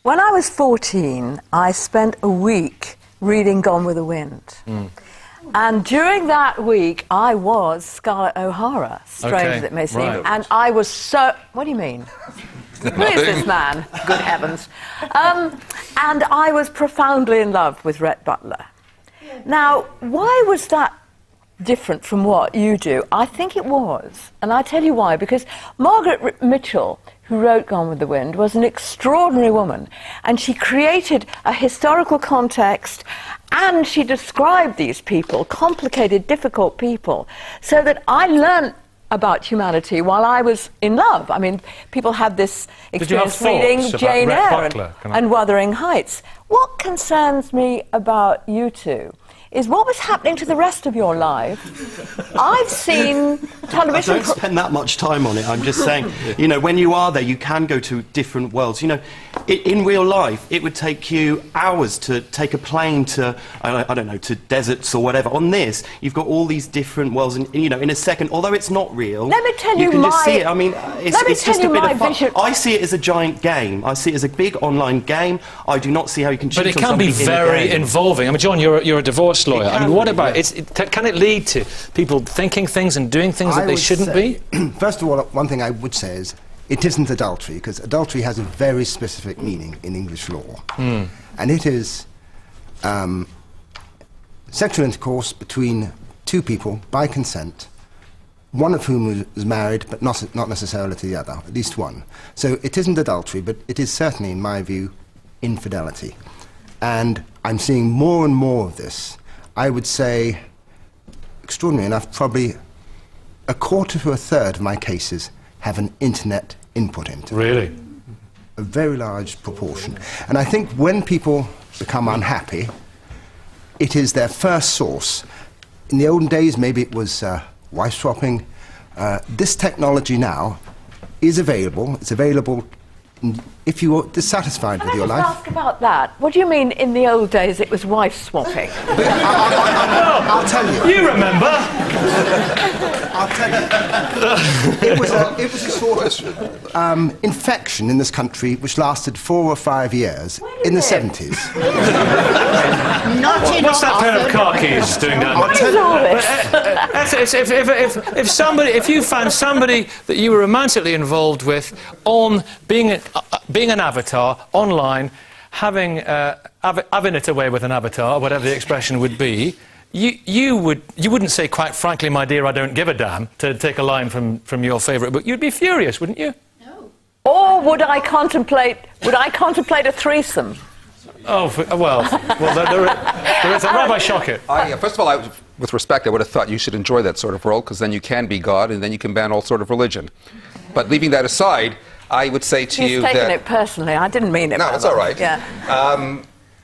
Speaker 8: When I was 14, I spent a week reading Gone with the Wind.
Speaker 1: Mm.
Speaker 8: And during that week, I was Scarlett O'Hara, strange
Speaker 1: Okay,
Speaker 8: as it may seem.
Speaker 1: right.
Speaker 8: And I was so. What do you mean? Who is this man? Good heavens. Um, and I was profoundly in love with Rhett Butler. Now, why was that different from what you do? I think it was. And I tell you why. Because Margaret R- Mitchell, who wrote Gone with the Wind, was an extraordinary woman. And she created a historical context and she described these people, complicated, difficult people, so that I learnt about humanity while I was in love. I mean, people had this
Speaker 1: Did you have
Speaker 8: experience reading Jane Eyre and,
Speaker 1: Butler? Can I-
Speaker 8: and Wuthering Heights. What concerns me about you two is what was happening to the rest of your life. I've seen
Speaker 22: I
Speaker 8: television.
Speaker 22: don't
Speaker 8: pro-
Speaker 22: spend that much time on it. I'm just saying, you know, when you are there, you can go to different worlds. You know, i in real life, it would take you hours to take a plane to, I, I don't know, to deserts or whatever. On this, you've got all these different worlds, and you know, in a second, although it's not real,
Speaker 8: Let me tell you you
Speaker 22: can just see it. I mean, it's,
Speaker 8: me
Speaker 22: it's just a bit of fun.
Speaker 8: vision-
Speaker 22: I see it as a giant game. I see it as a big online game. I do not see how you can.
Speaker 1: But it can be
Speaker 22: somebody in
Speaker 1: very involving. I mean, John, you're a, you're a divorce lawyer. I
Speaker 22: can
Speaker 1: mean, what
Speaker 22: be,
Speaker 1: about
Speaker 22: yeah.
Speaker 1: it's, it, can it lead to people thinking things and doing things that they shouldn't
Speaker 23: say-
Speaker 1: be?
Speaker 23: First of all, one thing I would say is it isn't adultery, because adultery has a very specific meaning in English law.
Speaker 1: Hmm.
Speaker 23: And it is um, sexual intercourse between two people by consent, one of whom is married, but not, not necessarily to the other, at least one. So it isn't adultery, but it is certainly, in my view, infidelity. And I'm seeing more and more of this. I would say, extraordinary enough, probably a quarter to a third of my cases have an internet input into.
Speaker 1: Really?
Speaker 23: A very large proportion. And I think when people become unhappy, it is their first source. In the olden days, maybe it was uh, wife swapping. Uh, this technology now is available. It's available if you are dissatisfied
Speaker 8: Can
Speaker 23: with
Speaker 8: I
Speaker 23: your
Speaker 8: just
Speaker 23: life.
Speaker 8: ask about that? What do you mean in the old days it was wife swapping?
Speaker 23: I'll tell you.
Speaker 1: You remember?
Speaker 23: I'll tell you. it, was a, it was a sort of um, infection in this country which lasted four or five years in the 70s.
Speaker 8: Not
Speaker 1: What- What's that pair of car keys doing down
Speaker 23: What
Speaker 1: there?
Speaker 23: is all this?
Speaker 1: That's- if, if, if, if somebody, if you found somebody that you were romantically involved with on being, a, uh, being an avatar online, having, uh, hav- having it away with an avatar, whatever the expression would be, you, you, would, you wouldn't say, quite frankly, my dear, I don't give a damn, to take a line from, from your favourite book. You'd be furious, wouldn't you? No.
Speaker 8: Or would I contemplate? Would I contemplate a threesome?
Speaker 1: Oh, f- well, well there, there, there is a Rabbi Schochet.
Speaker 2: I, uh, first of all, I, with respect, I would have thought you should enjoy that sort of role, because then you can be God and then you can ban all sort of religion. But leaving that aside, I would say to
Speaker 8: He's
Speaker 2: you
Speaker 8: taken
Speaker 2: that taken
Speaker 8: it personally. I didn't mean it.
Speaker 2: No,
Speaker 8: by
Speaker 2: it's
Speaker 8: the
Speaker 2: all
Speaker 8: way.
Speaker 2: right.
Speaker 8: Yeah.
Speaker 2: Um,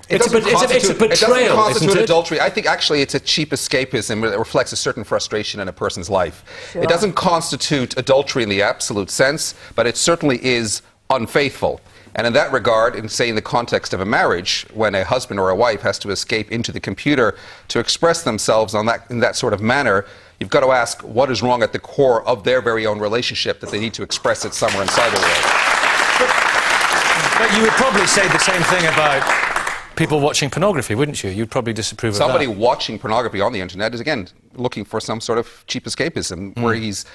Speaker 2: it
Speaker 1: It's a
Speaker 2: doesn't
Speaker 1: it's a- it's a
Speaker 2: constitute- it doesn't constitute
Speaker 1: isn't it?
Speaker 2: adultery. I think actually it's a cheap escapism that reflects a certain frustration in a person's life.
Speaker 1: Sure.
Speaker 2: It doesn't constitute adultery in the absolute sense, but it certainly is unfaithful. And in that regard, in say in the context of a marriage, when a husband or a wife has to escape into the computer to express themselves on that, in that sort of manner, you've got to ask what is wrong at the core of their very own relationship that they need to express it somewhere inside the world.
Speaker 1: But you would probably say the same thing about people watching pornography, wouldn't you? You'd probably disapprove
Speaker 2: Somebody
Speaker 1: of that.
Speaker 2: Somebody watching pornography on the internet is again looking for some sort of cheap escapism hmm. where he's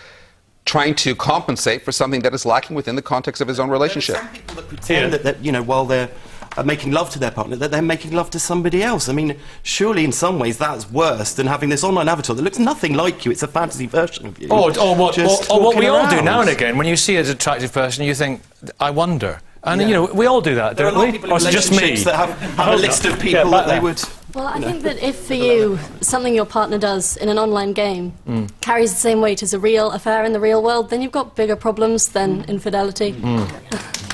Speaker 2: trying to compensate for something that is lacking within the context of his own relationship.
Speaker 22: Some pretend that, that you know while they're uh, making love to their partner that they're making love to somebody else. I mean, surely in some ways that's worse than having this online avatar that looks nothing like you. It's a fantasy version of you.
Speaker 1: Or, or what, or, or what we
Speaker 22: walking
Speaker 1: all do now and again, when you see an attractive person, you think, I wonder. And, you know, we all do that,
Speaker 22: There are a
Speaker 1: don't
Speaker 22: lot
Speaker 1: we?
Speaker 22: of
Speaker 1: Or
Speaker 22: in
Speaker 1: is it just me?
Speaker 22: relationships that have, have
Speaker 1: I
Speaker 22: a
Speaker 1: hope
Speaker 22: list of people
Speaker 1: back
Speaker 22: that they would.
Speaker 24: Well, I think that if for you, something your partner does in an online game
Speaker 1: Mm.
Speaker 24: carries the same weight as a real affair in the real world, then you've got bigger problems than infidelity.
Speaker 1: Mm.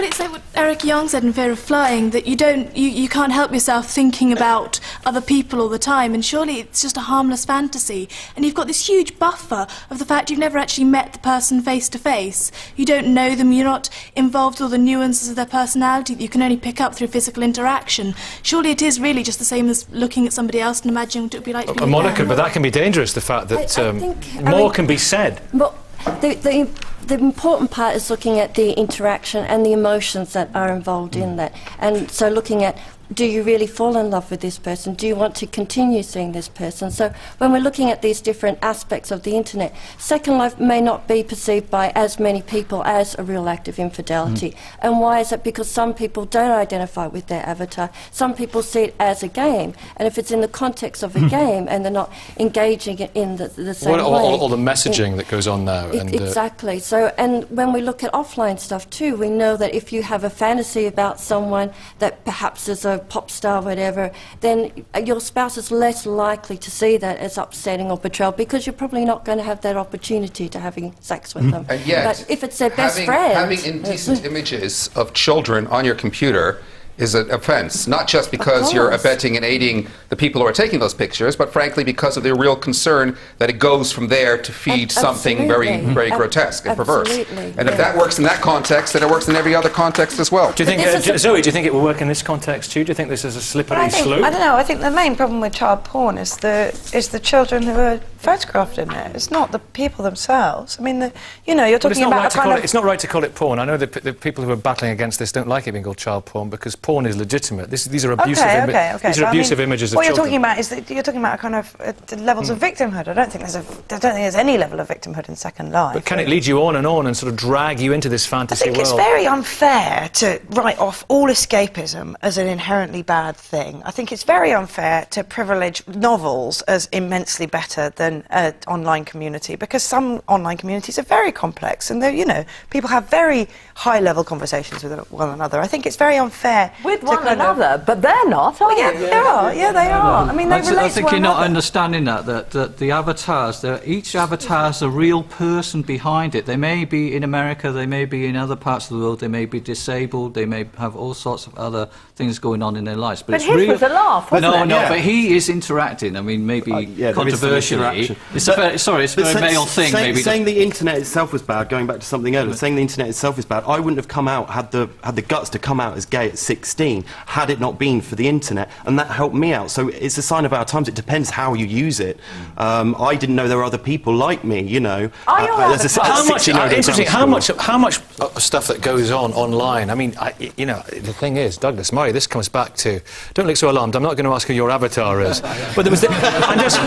Speaker 18: Surely it's like what Erica Jong said in Fear of Flying that you don't, you, you can't help yourself thinking about other people all the time, and surely it's just a harmless fantasy. And you've got this huge buffer of the fact you've never actually met the person face to face. You don't know them. You're not involved with all the nuances of their personality that you can only pick up through physical interaction. Surely it is really just the same as looking at somebody else and imagining what it would be like to be
Speaker 1: Uh, Monica, but that can be dangerous, the fact that
Speaker 14: I- I
Speaker 1: um,
Speaker 14: think- I
Speaker 1: more
Speaker 14: mean-
Speaker 1: can be said.
Speaker 14: But the, the, the important part is looking at the interaction and the emotions that are involved in mm. that. And so looking at do you really fall in love with this person? Do you want to continue seeing this person? So when we're looking at these different aspects of the internet, Second Life may not be perceived by as many people as a real act of infidelity. And why is it? Because some people don't identify with their avatar. Some people see it as a game. And if it's in the context of a game and they're not engaging in the, the same
Speaker 1: What, all,
Speaker 14: way,
Speaker 1: all, the
Speaker 14: it-
Speaker 1: messaging that goes on now.
Speaker 14: E-
Speaker 1: and, uh,
Speaker 14: exactly. So, and when we look at offline stuff too, we know that if you have a fantasy about someone that perhaps is a pop star, whatever, then your spouse is less likely to see that as upsetting or betrayal because you're probably not going to have that opportunity to having sex with mm-hmm. them.
Speaker 2: And yet,
Speaker 14: but if it's their best friend,
Speaker 2: having indecent images of children on your computer is an offense, not just because you're abetting and aiding the people who are taking those pictures, but frankly because of the real concern that it goes from there to feed
Speaker 14: Ab-
Speaker 2: something very, very
Speaker 14: Ab-
Speaker 2: grotesque and perverse.
Speaker 14: absolutely,
Speaker 2: And if that works in that context, then it works in every other context as well.
Speaker 1: do you think,
Speaker 14: But
Speaker 1: uh,
Speaker 14: this
Speaker 1: Zoe, do you think it will work in this context too? Do you think this is a slippery
Speaker 9: I, think,
Speaker 1: slope?
Speaker 9: I don't know. I think the main problem with child porn is the is the children who are photographed in it. It's not the people themselves. I mean, the, you know, you're talking about
Speaker 1: right
Speaker 9: a
Speaker 1: to call it, it's not right to call it porn. I know that p- the people who are battling against this don't like it being called child porn because porn is legitimate. This, these are abusive,
Speaker 9: okay, okay, okay.
Speaker 1: these are
Speaker 9: I mean,
Speaker 1: images of
Speaker 9: What you're
Speaker 1: children.
Speaker 9: talking about is that you're talking about a kind of uh, levels of victimhood. I don't think there's a I don't think there's any level of victimhood in Second Life.
Speaker 1: But can it lead you on and on and sort of drag you into this fantasy I
Speaker 9: think
Speaker 1: world?
Speaker 9: it's very unfair to write off all escapism as an inherently bad thing. I think it's very unfair to privilege novels as immensely better than an online community because some online communities are very complex and they're, you know, people have very high level conversations with one another. I think it's very unfair.
Speaker 8: With one
Speaker 9: kind of-
Speaker 8: another, but they're not, are
Speaker 9: yeah,
Speaker 8: they?
Speaker 9: they are. Yeah, they are. I mean, they
Speaker 16: I, th-
Speaker 9: relate
Speaker 16: I think
Speaker 9: to
Speaker 16: you're
Speaker 9: one
Speaker 16: not
Speaker 9: another.
Speaker 16: understanding that, that, that the avatars, each avatar has a real person behind it. They may be in America, they may be in other parts of the world, they may be disabled, they may have all sorts of other things going on in their lives. But,
Speaker 8: But
Speaker 16: it's
Speaker 8: his
Speaker 16: real.
Speaker 8: was a laugh, wasn't
Speaker 16: no,
Speaker 8: it?
Speaker 16: no,
Speaker 22: Yeah.
Speaker 16: but he is interacting. I mean, maybe
Speaker 22: Uh, yeah, there is some
Speaker 16: controversially. It's a very, sorry, it's a very male thing,
Speaker 22: say-
Speaker 16: maybe.
Speaker 22: Saying the internet itself was bad, going back to something earlier, saying the internet itself is bad, I wouldn't have come out, had the, had the guts to come out as gay at 16, had it not been for the internet, and that helped me out. So it's a sign of our times. It depends how you use it. Um, I didn't know there were other people like me, you know.
Speaker 8: Are you
Speaker 22: Uh, a-
Speaker 1: how much? Uh, interesting. How much? How much uh, stuff that goes on online? I mean, I, you know, the thing is, Douglas Murray. This comes back to. Don't look so alarmed. I'm not going to ask who your avatar is. but there was. The, I'm just.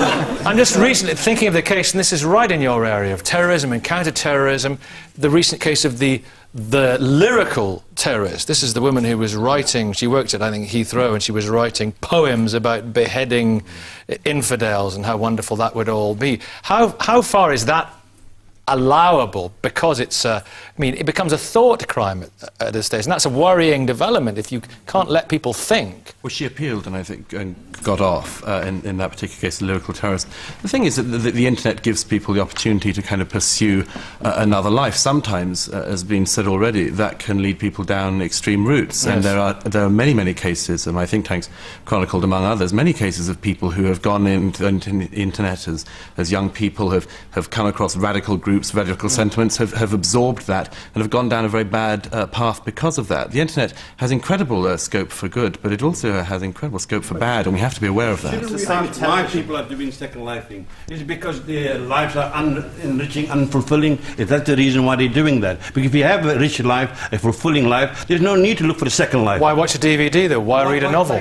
Speaker 1: I'm just recently thinking of the case, and this is right in your area of terrorism and counter-terrorism. The recent case of the. The lyrical terrorist. This is the woman who was writing. She worked at, I think, Heathrow, and she was writing poems about beheading infidels and how wonderful that would all be. How how far is that allowable because it's uh, I mean it becomes a thought crime at, at this stage and that's a worrying development if you can't let people think
Speaker 25: Well, she appealed and I think and got off uh, in, in that particular case, the lyrical terrorist. The thing is that the, the internet gives people the opportunity to kind of pursue uh, another life. Sometimes, uh, as been said already, that can lead people down extreme routes. And there are there are many many cases, and my think tanks chronicled among others, many cases of people who have gone into, into the internet as as young people have have come across radical groups, radical sentiments, have, have absorbed that, and have gone down a very bad uh, path because of that. The internet has incredible uh, scope for good, but it also has incredible scope for bad, and we have to be aware of that.
Speaker 3: Shouldn't we ask why people are doing second life thing? Is it because their lives are unenriching, unfulfilling? Is that the reason why they're doing that? Because if you have a rich life, a fulfilling life, there's no need to look for a second life.
Speaker 1: why watch a DVD though why, read a novel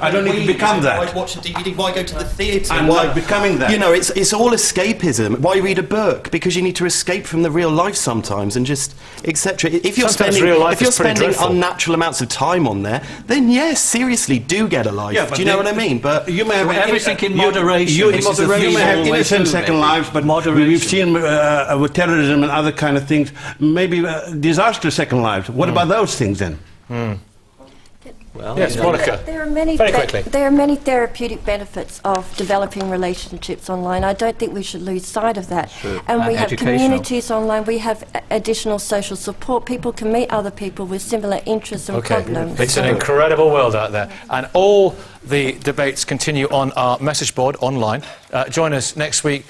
Speaker 3: I don't need to become that.
Speaker 22: Why watch a DVD? Why go to the theatre?
Speaker 3: I'm
Speaker 22: why
Speaker 3: not becoming that.
Speaker 22: You know, it's it's all escapism. Why read a book? Because you need to escape from the real life sometimes, and just etc. If you're
Speaker 1: Sometimes
Speaker 22: spending
Speaker 1: real life
Speaker 22: if you're spending unnatural amounts of time on there, then yes, seriously, do get a life.
Speaker 3: Yeah,
Speaker 22: do you know
Speaker 3: then-
Speaker 22: what I mean? But
Speaker 3: you may have
Speaker 16: Well, everything in
Speaker 3: you-
Speaker 16: moderation.
Speaker 3: You,
Speaker 16: This is the
Speaker 3: you may have
Speaker 16: feasible
Speaker 3: innocent second
Speaker 16: it.
Speaker 3: lives, but moderation. we've seen uh, with terrorism and other kind of things, maybe uh, disastrous second lives. What about those things then?
Speaker 1: Well yes Monica
Speaker 14: There are many
Speaker 1: Very quickly.
Speaker 14: there are many therapeutic benefits of developing relationships online. I don't think we should lose sight of that.
Speaker 16: Sure.
Speaker 14: And, we have communities online. We have additional social support. People can meet other people with similar interests and
Speaker 1: okay
Speaker 14: problems.
Speaker 1: it's an incredible world out there and all the debates continue on our message board online uh, join us next week